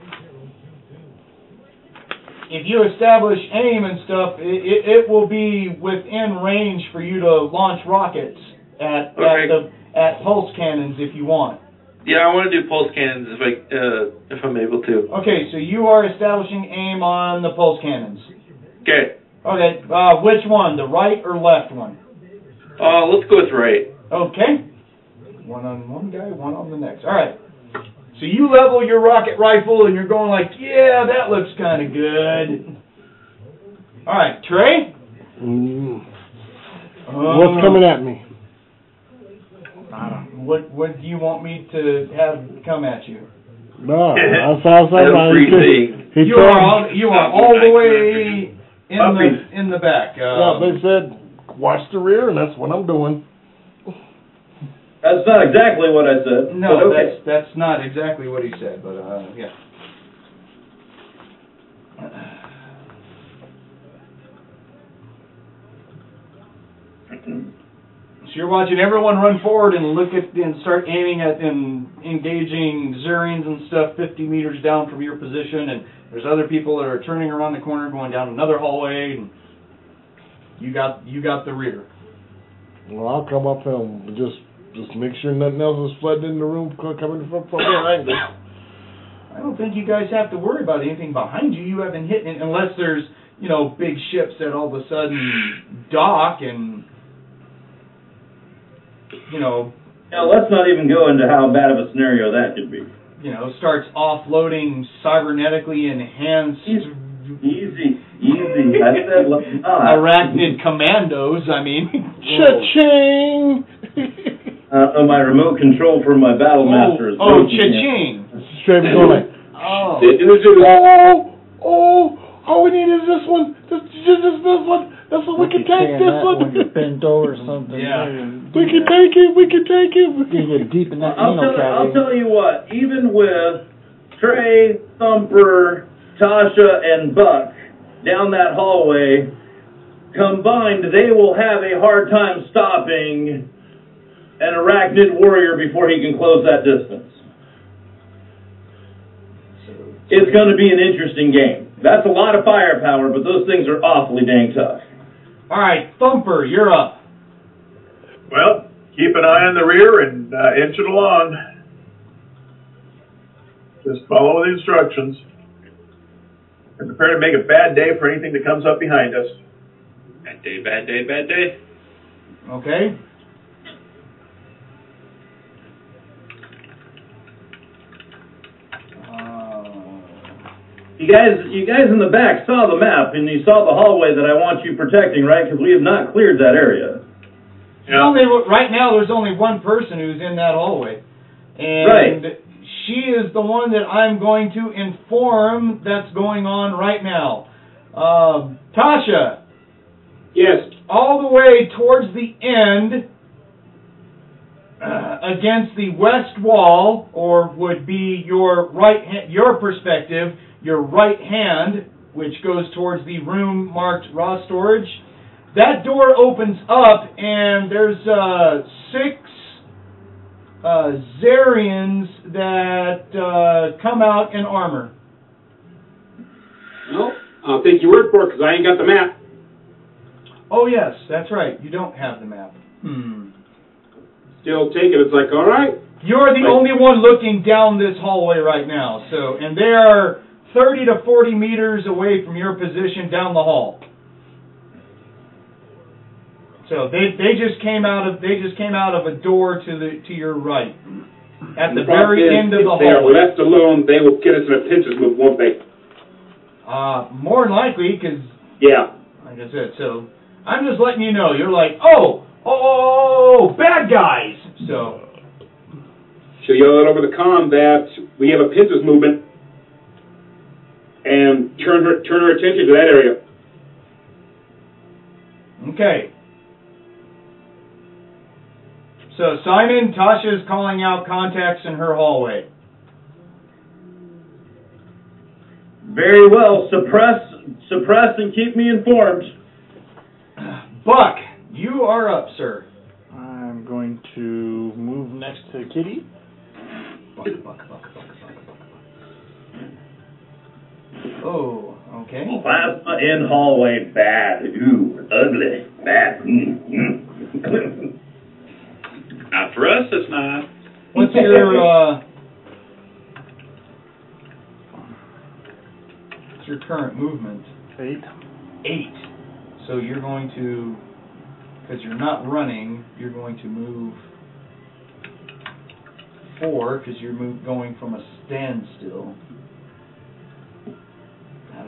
if you establish aim and stuff, it, it, it will be within range for you to launch rockets at Okay. at the at pulse cannons if you want. Yeah, I want to do pulse cannons if I uh, if I'm able to. Okay, so you are establishing aim on the pulse cannons. Okay. Okay, uh, which one, the right or left one? Uh, let's go with right. Okay. One on one guy, one on the next. All right. So you level your rocket rifle and you're going like, yeah, that looks kind of good. All right, Trey. Mm. Uh, What's coming at me? I don't know. What What do you want me to have come at you? No, I saw somebody. Everything. He you told are all, you are all the way in Puppies. the in the back. Yeah, Um, they said watch the rear, and that's what I'm doing. That's not exactly what I said. no, okay. that's that's not exactly what he said, but uh, yeah. You're watching everyone run forward and look at and start aiming at and engaging Zurians and stuff 50 meters down from your position, and there's other people that are turning around the corner, going down another hallway, and you got you got the rear. Well, I'll come up and just just make sure nothing else is flooding in the room co- coming from from behind us. I don't think you guys have to worry about anything behind you. You haven't hit it unless there's you know big ships that all of a sudden dock and you know Now, let's not even go into how bad of a scenario that could be. you know starts offloading cybernetically enhanced Easy, easy. I said let's not. arachnid commandos. I mean, Cha-ching! Uh, oh, my remote control for my battle master is oh, broken. cha-ching. Straight going Oh, Sit in the oh, oh, all we need is this one. This, just this, this one. This one. We can take this one. bent over or something. Yeah. We can take it. We can take it. You get deep in that I'll anal tell, I'll tell you what, even with Trey, Thumper, Tasha, and Buck down that hallway, combined, they will have a hard time stopping an arachnid warrior before he can close that distance. It's going to be an interesting game. That's a lot of firepower, but those things are awfully dang tough. All right, Thumper, you're up. Well, keep an eye on the rear and uh, inch it along. Just follow the instructions. And prepare to make a bad day for anything that comes up behind us. Bad day, bad day, bad day. Okay. Uh, You guys, you guys in the back saw the map and you saw the hallway that I want you protecting, right? Because we have not cleared that area. There's Only, right now, there's only one person who's in that hallway, and Right. she is the one that I'm going to inform that's going on right now. Um, Tasha, Yes. all the way towards the end, uh, against the west wall, or would be your right, hand, your perspective, your right hand, which goes towards the room marked raw storage. that door opens up, and there's uh, six uh, Zarians that uh, come out in armor. Well, I'll take your word for it because I ain't got the map. Oh yes, that's right. You don't have the map. Hmm. Still take it. It's like, all right. You're the Right. only one looking down this hallway right now. So, and they are 30 to 40 meters away from your position down the hall. So they they just came out of they just came out of a door to the to your right, at the problem very is, end of the hall. if the they are left alone, they will get us in a pincer's move, won't they? Uh, more than likely, because Yeah. like I said, so I'm just letting you know. You're like, oh, oh, bad guys. So She'll yell out over the comm that we have a pincer's movement and turn her turn her attention to that area. Okay. So Simon, Tasha's calling out contacts in her hallway. Very well. Suppress, suppress, and keep me informed. Buck, you are up, sir. I'm going to move next to Kitty. Buck, buck, buck, buck, buck, buck, Oh, okay. Plasma in hallway bad. Ooh, ugly. Bad. Mm, mm. Not for us, it's not. What's your uh? What's your current movement? Eight. Eight. So you're going to, because you're not running, you're going to move four because you're move, going from a standstill.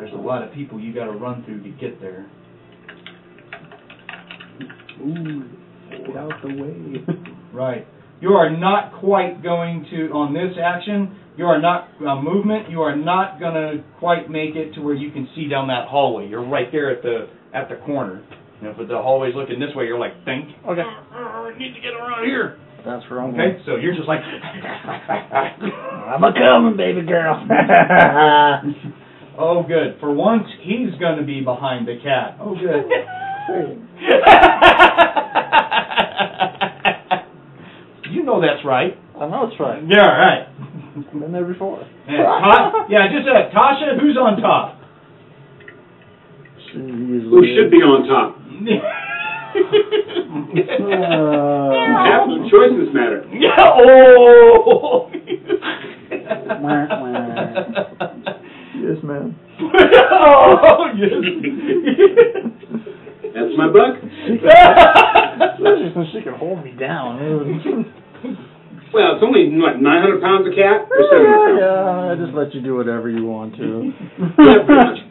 Now there's a lot of people you got to run through to get there. Ooh, get out the way. Right. You are not quite going to, on this action, you are not, uh, movement, you are not gonna quite make it to where you can see down that hallway. You're right there at the, at the corner. You know, if the hallway's looking this way, you're like, think. Okay. I need to get around here. That's where I'm Okay, so you're just like, I'm a coming, baby girl. Oh good. For once, he's gonna be behind the cat. Oh good. you know that's right. I know it's right. Yeah, right. Been there before. Yeah, Ta- yeah, just uh, Tasha, who's on top? Who should be on top? Uh, Have no choice in this matter. Yeah, oh! Wah, wah. yes, ma'am. oh, yes. That's my buck. Especially since she can hold me down. Well, it's only what 900 pounds a cat or yeah, pounds. yeah, I just let you do whatever you want to. Yeah, pretty much.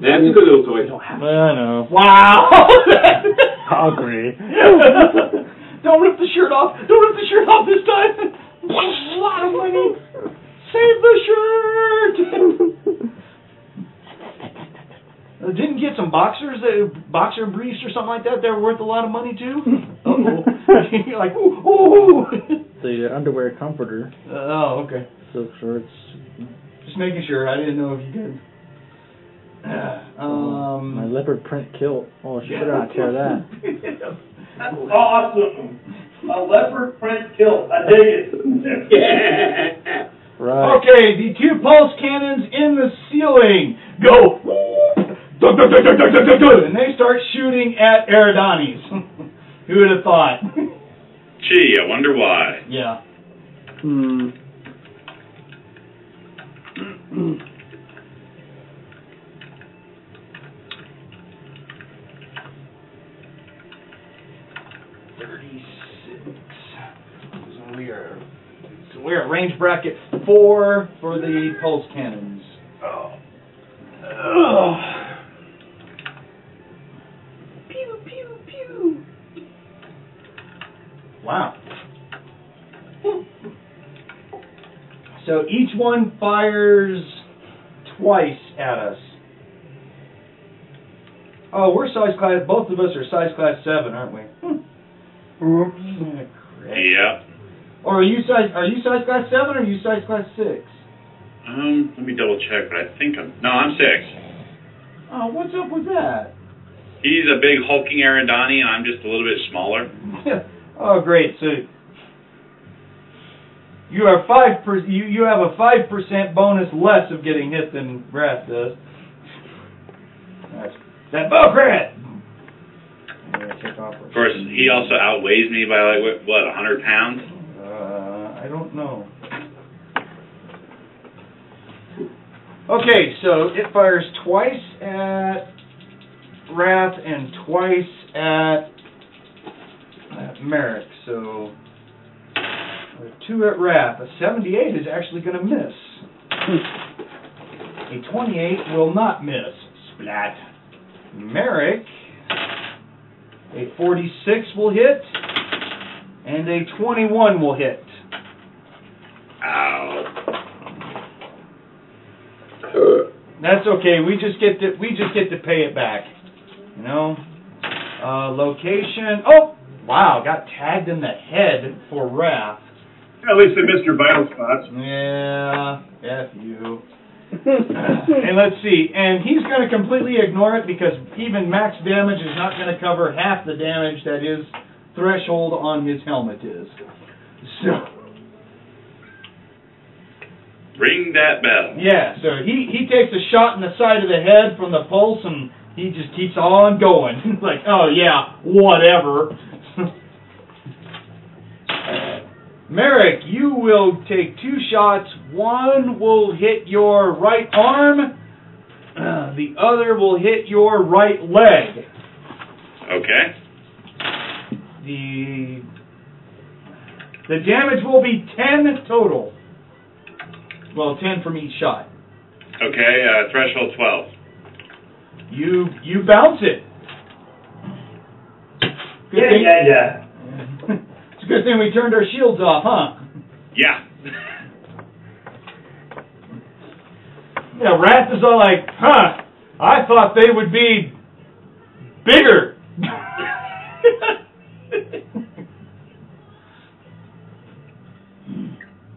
That's a good little toy. I know. wow! I'll agree. Don't rip the shirt off. Don't rip the shirt off this time. a lot of money. Save the shirt. Uh, didn't get some boxers, uh, boxer briefs or something like that. They're worth a lot of money too. oh, you're like ooh, ooh. the underwear comforter, Uh, oh, okay. silk shorts. Just making sure. I didn't know if you could. Um, My leopard print kilt. Oh, she better not tear that. That's awesome. A leopard print kilt. I dig it. Right. Okay, the two pulse cannons in the ceiling go, and they start shooting at Eridanis. Who would have thought? Gee, I wonder why. Yeah. Hmm. Thirty-six. So we are, so we're range bracket four for the pulse cannons. Oh. Pew pew pew. Wow. So each one fires twice at us. Oh, we're size class. Both of us are size class seven, aren't we? Hmm. Yeah. Or are you size? Are you size class seven or are you size class six? Um, let me double check, but I think I'm. No, I'm six. Oh, what's up with that? He's a big hulking Eridani, and I'm just a little bit smaller. oh, great. So you are five per, you you have a five percent bonus less of getting hit than Rath does. That's that Bowcrat. Of course, he also outweighs me by like what, what 100 pounds. I don't know. Okay, so it fires twice at Rath and twice at, at Marek. So two at Rath. A 78 is actually going to miss. A 28 will not miss. Splat. Marek. A 46 will hit. And a 21 will hit. That's okay. We just get to we just get to pay it back. You know. Uh, location. Oh, wow! Got tagged in the head for Rath. At least they missed your vital spots. Yeah. F you. and let's see. And he's going to completely ignore it because even max damage is not going to cover half the damage that his threshold on his helmet is. So. Ring that bell. Yeah, so he, he takes a shot in the side of the head from the pulse and he just keeps on going. like, oh yeah, whatever. Marek, you will take two shots. One will hit your right arm, uh, the other will hit your right leg. Okay. The the damage will be 10 total. Well, 10 from each shot. Okay, uh, threshold 12. You you bounce it. Good Yeah, thing, yeah, yeah. it's a good thing we turned our shields off, huh? Yeah. Yeah, Rath is all like, huh, I thought they would be bigger.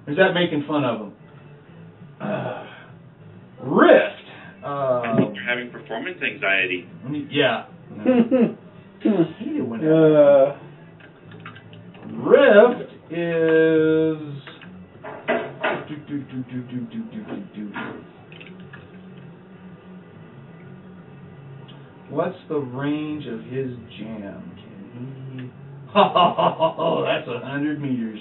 Is that making fun of him? Uh, Rift. I Uh, think you're having performance anxiety. yeah. I hate it when that Uh, Rift is. Do, do, do, do, do, do, do, do, do. What's the range of his jam? Can he? Oh, that's a hundred meters.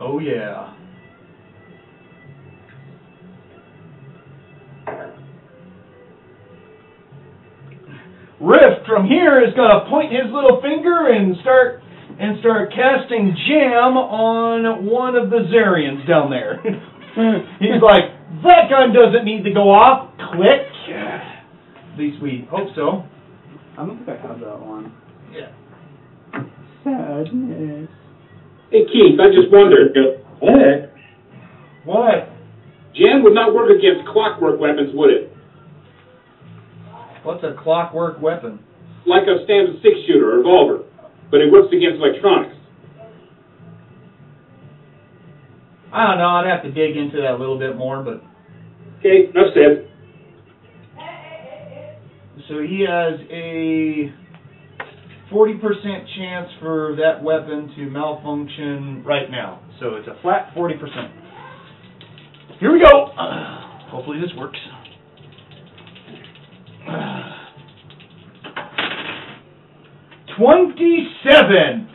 Oh yeah. Rift from here is going to point his little finger and start and start casting jam on one of the Zarians down there. He's like, that gun doesn't need to go off. Click. At least we hope so. I don't think I have that one. Yeah. Sadness. Hey Keith, I just wondered. What? What? Jam would not work against clockwork weapons, would it? What's a clockwork weapon? Like a standard six shooter or revolver, but it works against electronics. I don't know. I'd have to dig into that a little bit more, but Okay, enough said. so he has a 40% chance for that weapon to malfunction right now. So it's a flat 40%. Here we go. hopefully this works. Twenty-seven.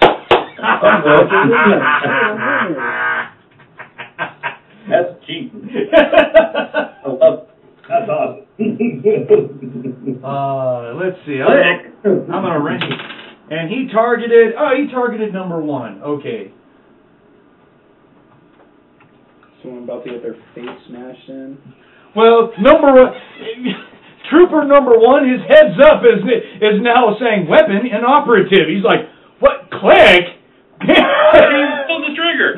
That's cheating. I love That's awesome. Uh, let's see. I'm, I'm gonna rank it. And he targeted. Oh, he targeted number one. Okay. Someone about to get their face smashed in. Well, number one, trooper number one, his heads up is is now saying weapon inoperative. He's like, what? Click. Pull the trigger.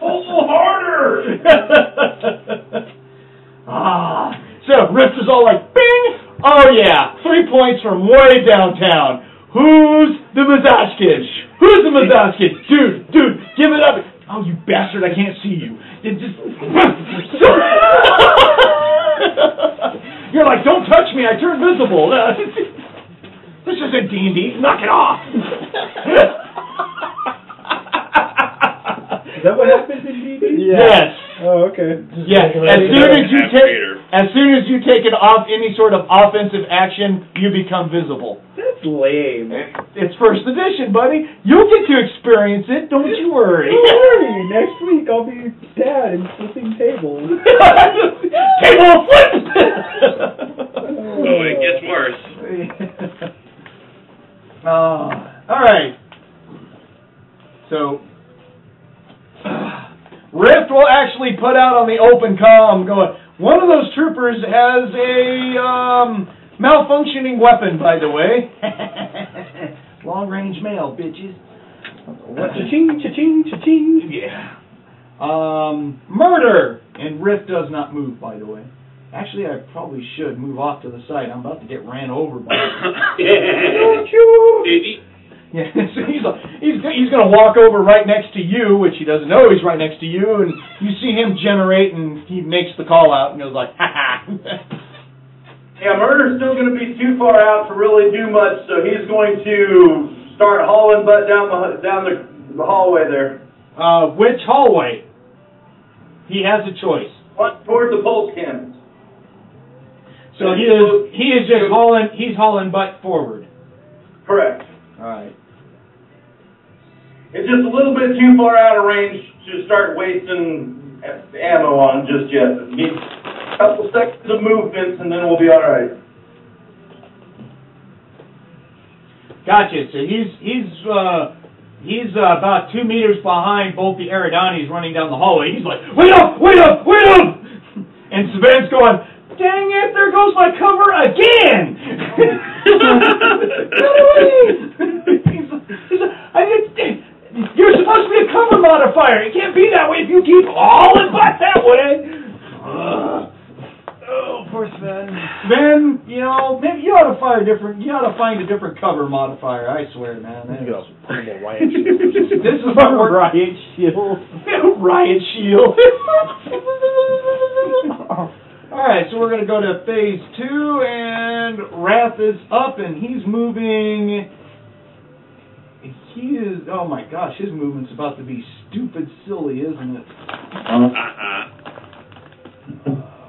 Pull harder. ah. So Rift is all like, bing. Oh yeah, three points from way downtown. Who's the Mazashkish? Who's the Mazashkish? Dude, dude, give it up. Oh, you bastard, I can't see you. It just. Like, "Don't touch me! I turn visible." this isn't D and D. Knock it off. Is that what happens in D&D? Yes. Oh, okay. Yes. As soon as you take, as soon as you take an off any sort of offensive action, you become visible. That's lame. It's first edition, buddy. You'll get to experience it. Don't you worry. Don't worry. Next week I'll be dad and flipping tables. Table flip. Oh, it gets worse. Uh, all right. So, Rift will actually put out on the open comm going, one of those troopers has a um, malfunctioning weapon, by the way. Long range mail, bitches. What? Cha-ching, cha-ching, cha-ching. Yeah. Um, Mur-Dur! And Rift does not move, by the way. Actually, I probably should move off to the side. I'm about to get ran over by. Don't you? Yeah, so he's like, he's he's gonna walk over right next to you, which he doesn't know he's right next to you, and you see him generate, and he makes the call out and goes like, ha ha. Yeah, Mur-Dur's still going to be too far out to really do much, so he's going to start hauling butt down the down the, the hallway there. Uh, which hallway? He has a choice. One toward the pulse cannons. So he is he is just hauling he's hauling butt forward. Correct. All right. It's just a little bit too far out of range to start wasting ammo on just yet. Need a couple seconds of movements and then we'll be all right. Gotcha. So he's he's uh he's uh, about two meters behind both the Eridanis running down the hallway. He's like, wait up, wait up, wait up! And Sven's going, dang it, there goes my cover again! he's, he's like, I did, you're supposed to be a cover modifier. It can't be that way if you keep all in butt that way. Ugh. Oh, poor Sven. Sven, you know, maybe you ought to find a different. You ought to find a different cover modifier. I swear, man. That You is- got portable riot shield. this is what we're Riot shield. riot shield. All right, so we're gonna go to phase two, and Rath is up, and he's moving. He is. Oh my gosh, his movement's about to be stupid silly, isn't it? Uh-huh.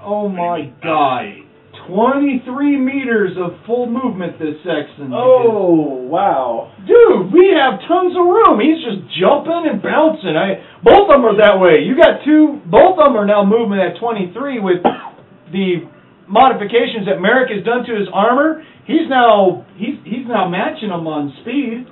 Oh my god. 23 meters of full movement this section. Oh, wow. Dude, we have tons of room. He's just jumping and bouncing. I both of them are that way. You got two. Both of them are now moving at 23 with the modifications that Marek has done to his armor. He's now he's he's now matching them on speed,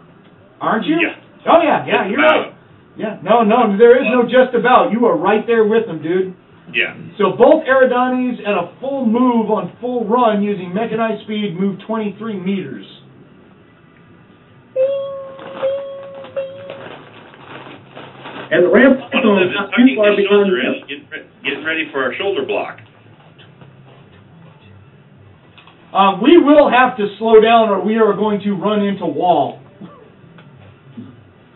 aren't you? Yeah. Oh yeah, yeah. You're About. right. Yeah. No, no. There is no just about. You are right there with them, dude. Yeah. So both Eridanis at a full move on full run using mechanized speed move 23 meters. And the ramp is too far behind getting, re- getting ready for our shoulder block. Um, we will have to slow down or we are going to run into wall.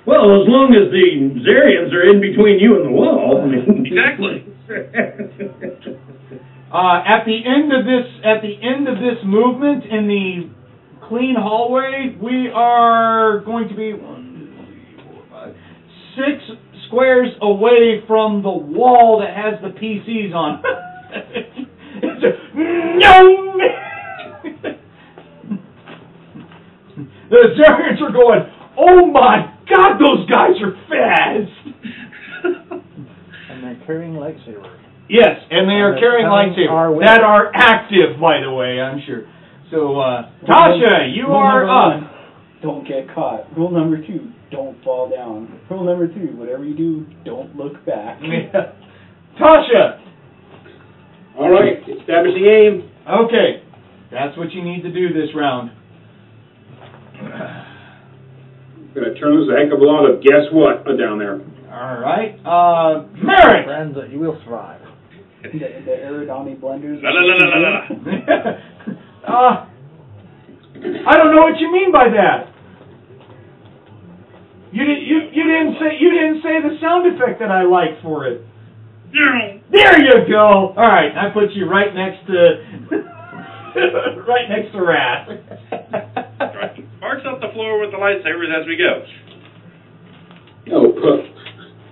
Well, as long as the Zarians are in between you and the wall. I mean. Exactly. Uh, at the end of this, at the end of this movement in the clean hallway, we are going to be one, two, three, four, five, six squares away from the wall that has the PCs on. no. the Zarians are going. Oh my God, those guys are fast. and they're carrying lightsabers. Yes, and they are And carrying they're coming lightsabers way. that are active, by the way. I'm sure. So, uh, Tasha, you are number up. one, Don't get caught. Rule number two, don't fall down. Rule number three, whatever you do, don't look back. Tasha. All right, establish the aim. Okay, that's what you need to do this round. Gonna turn loose a heck of a lot of guess what down there. All right, uh, Marek. Friends, you will survive. the, the Eridani blenders. La la la la la la. uh, I don't know what you mean by that. You didn't. You, you didn't say. You didn't say the sound effect that I like for it. There you go. All right, I put you right next to. right next to Rath. Right. Marks up the floor with the lightsabers as we go. Oh, pu-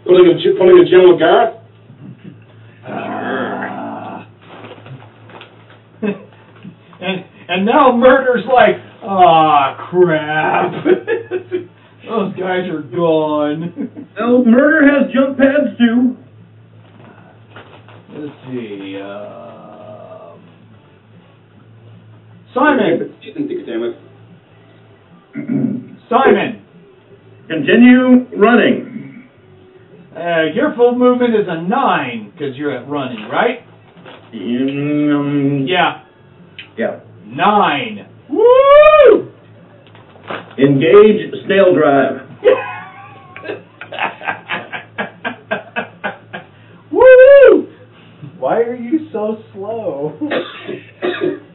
pulling a ge- pulling a General Garth. Ah. and and now Mur-Dur's like, ah, crap. Those guys are gone. Well, Mur-Dur has jump pads too. Let's see. Uh, Simon, Damn it. Simon, Continue running. uh, your full movement is a nine because you're at running, right? Um, Yeah, yeah. nine. Woo! Engage snail drive. Woo! Why are you so slow?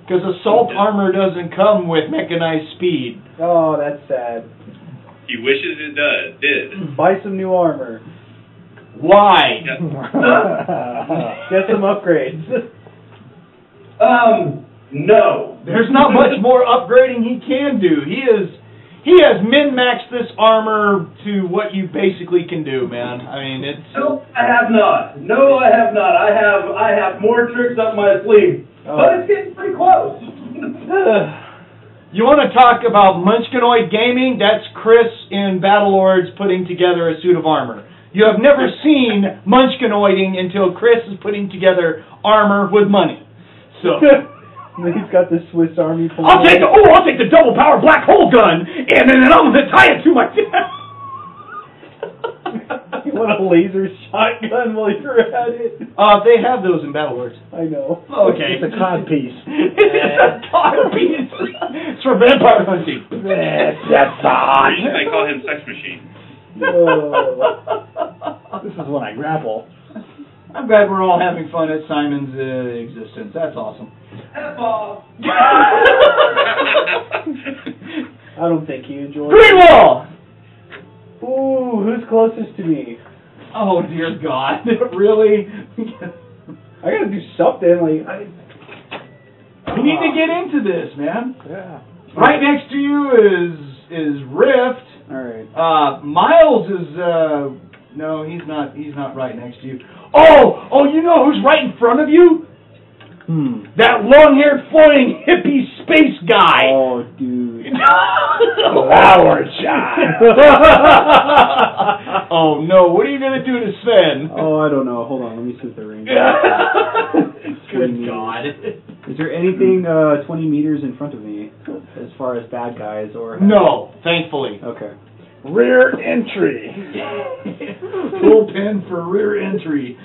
Because assault armor doesn't come with mechanized speed. Oh, that's sad. He wishes it does. Did. Buy some new armor. Why? Get some upgrades. Um, no. There's not much more upgrading he can do. He is he has min maxed this armor to what you basically can do, man. I mean, it's No, I have not. No, I have not. I have I have more tricks up my sleeve, Oh. but it's getting pretty close. You want to talk about Munchkinoid gaming? That's Chris in Battlelords putting together a suit of armor. You have never seen Munchkinoiding until Chris is putting together armor with money. So He's got the Swiss Army. I'll take the oh, I'll take the double power black hole gun, and then I'm gonna tie it to my. You want a laser shotgun while you're at it? uh, they have those in Battlelords. I know. Okay. It's a cod piece. it's a cod piece. It's for vampire hunting. They call him Sex Machine. Oh. This is when I grapple. I'm glad we're all having fun at Simon's uh, existence. That's awesome. I don't think he enjoys Greenwall! Ooh, who's closest to me? Oh dear God! really? I gotta do something. Like, I, we need to get into this, man. Yeah. Right next to you is is Rift. all right. Uh, Miles is uh, no, he's not. He's not right next to you. Oh, oh, you know who's right in front of you? Hmm. That long-haired, floating hippie space guy. Oh, dude. Flower shot. oh no! What are you gonna do to Sven? Oh, I don't know. Hold on. Let me see what the range. Good God. Is there anything uh, 20 meters in front of me as far as bad guys or? No, thankfully. Okay. Rear entry. Full pin for rear entry.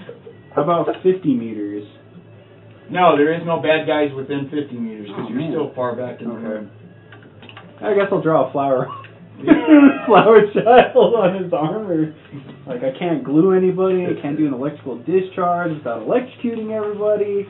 How about 50 meters? No, there is no bad guys within 50 meters because oh, you're still far back in the Okay. room. I guess I'll draw a flower. flower child on his armor. Like I can't glue anybody. I can't do an electrical discharge without electrocuting everybody.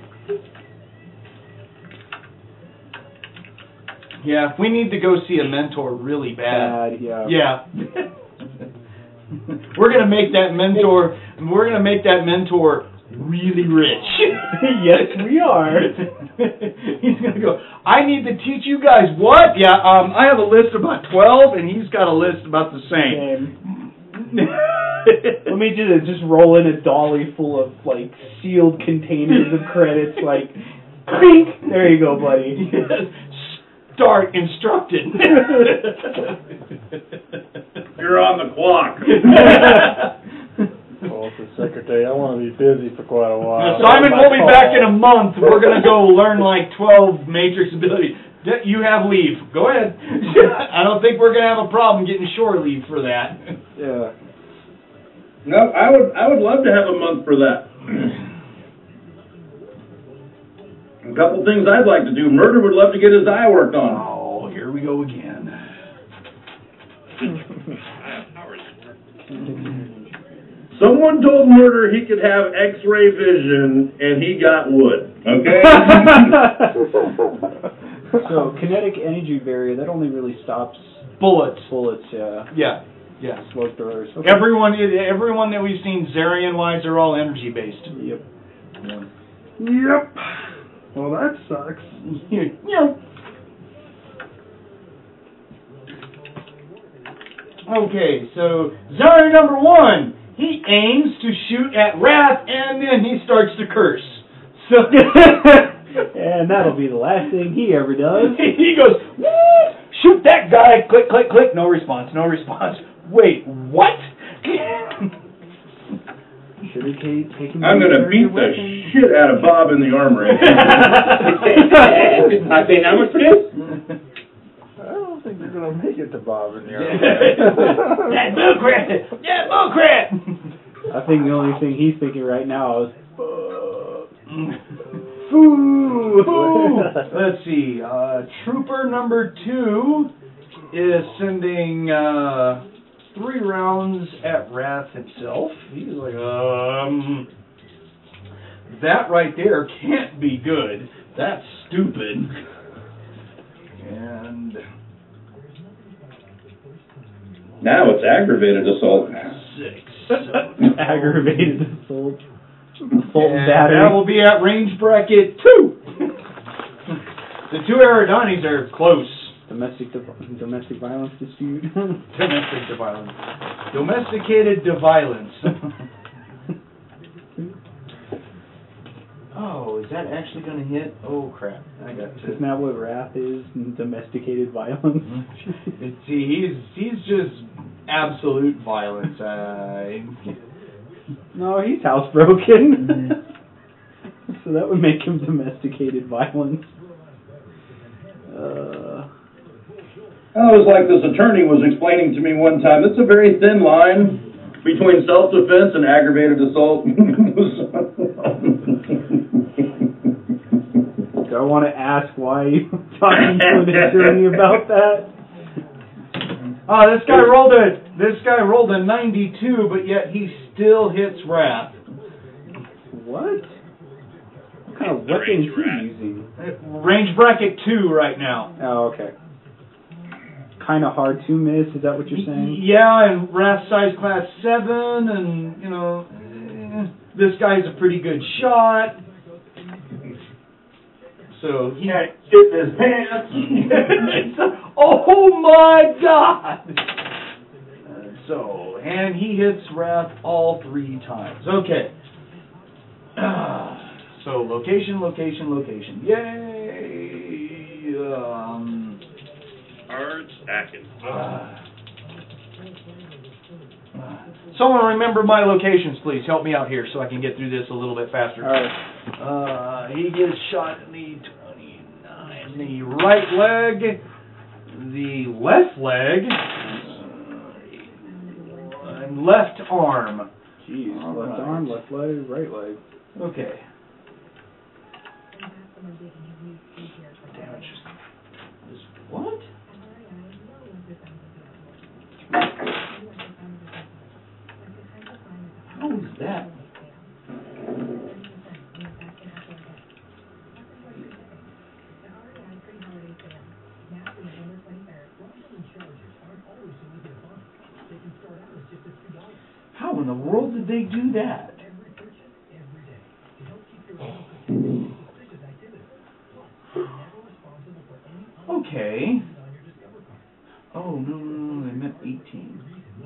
Yeah, we need to go see a mentor really bad. Bad, yeah. Yeah. we're gonna make that mentor. We're gonna make that mentor really rich. yes, we are. he's gonna go. I need to teach you guys what? Yeah. Um, I have a list about twelve, and he's got a list about the same. Let me just just roll in a dolly full of like sealed containers of credits. Like, clink. There you go, buddy. Start instructed. You're on the clock. Well, as the secretary, I want to be busy for quite a while. Simon will be back in a month. We're gonna go learn like twelve matrix abilities. D- You have leave. Go ahead. I don't think we're gonna have a problem getting shore leave for that. Yeah. No, I would I would love to have a month for that. A couple things I'd like to do. Mur-Dur would love to get his eye worked on. Oh, here we go again. I have powers. Someone told Mur-Dur he could have X-ray vision, and he got wood. Okay. so kinetic energy barrier that only really stops Bullets. bullets. Yeah. Yeah. Yeah. Slow throwers. Okay. Everyone, everyone that we've seen Zarian wise are all energy based. Yep. Yep. Well, that sucks. yeah. Okay, so Zarya number one, he aims to shoot at Rath and then he starts to curse. So and that'll be the last thing he ever does. he goes, "Woo! shoot that guy, click, click, click, no response, no response. Wait, what? Should have taken. I'm gonna beat the weapon. shit out of Bob in the armory. I pay how much for this? I don't think you're gonna make it to Bob in the that bullcrap! That bullcrap! I think the only thing he's thinking right now is. Foo! Foo! Let's see. Uh, trooper number two is sending uh, three rounds at Rath himself. He's like, um, that right there can't be good. That's stupid. And now it's aggravated assault. six. aggravated assault. Assault and And battery. that will be at range bracket two. the two Eridanis are close. Domestic div- domestic violence dispute. Domestic violence. Domesticated to violence. oh, is that actually going to hit? Oh crap! I got to. Isn't that what Rath is? Domesticated violence. It- See, he's he's just absolute violence. Uh, no, he's housebroken. so that would make him domesticated violence. Uh, it was like this attorney was explaining to me one time. It's a very thin line between self-defense and aggravated assault. do I want to ask why you're talking to an attorney about that? Oh, this guy rolled a this guy rolled a 92, but yet he still hits Rath. What? What kind of weapon range is he rat. using? Range bracket two right now. Oh, okay. Kind of hard to miss. Is that what you're saying? Yeah, and Rath size class seven, and you know, eh, this guy's a pretty good shot. So he Can't his pants. oh my god! Uh, so, and he hits Rath all three times. Okay. So, location, location, location. Yay! Um, Hard stacking. ah. Someone remember my locations, please. Help me out here so I can get through this a little bit faster. All right. Uh, he gets shot in the 29, the right leg, the left leg, and left arm. Jeez. All left right. arm, left leg, right leg. Okay. Damage. Is what? How is that? How in the world did they do that? Okay. Oh, no, no, no, they meant 18.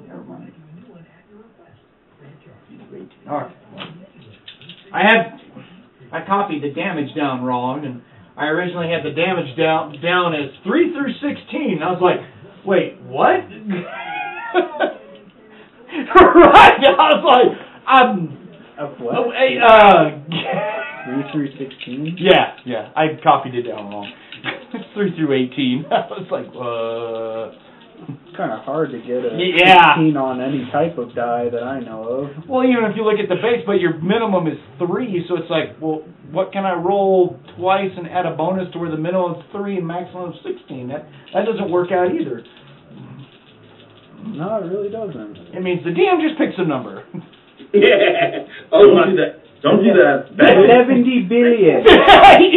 Never mind. Alright. I had, I copied the damage down wrong, and I originally had the damage down, down as 3 through 16. I was like, wait, what? right, I was like, I'm, Of what? oh, hey, uh, Three through sixteen. yeah, yeah, I copied it down wrong. Three through eighteen. I was like, uh. It's kind of hard to get a Yeah. 16 on any type of die that I know of. Well, even if you look at the base, but your minimum is three, so it's like, well, what can I roll twice and add a bonus to where the minimum is three and maximum is sixteen? That that doesn't work out either. No, it really doesn't. It means the DM just picks a number. Yeah. Oh, Don't do that. Don't do that. Seventy billion.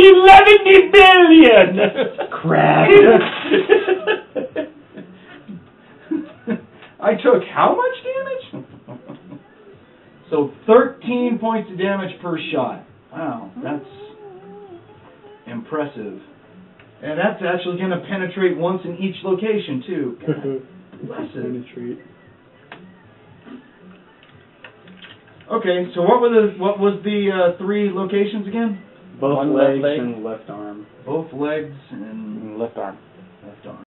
Eleven billion. Crap. I took how much damage? so 13 points of damage per shot. Wow, that's impressive. And that's actually going to penetrate once in each location too. God bless it. Penetrate. Okay, so what were the what was the uh, three locations again? Both One left legs leg. and left arm. Both legs and Left arm. left arm.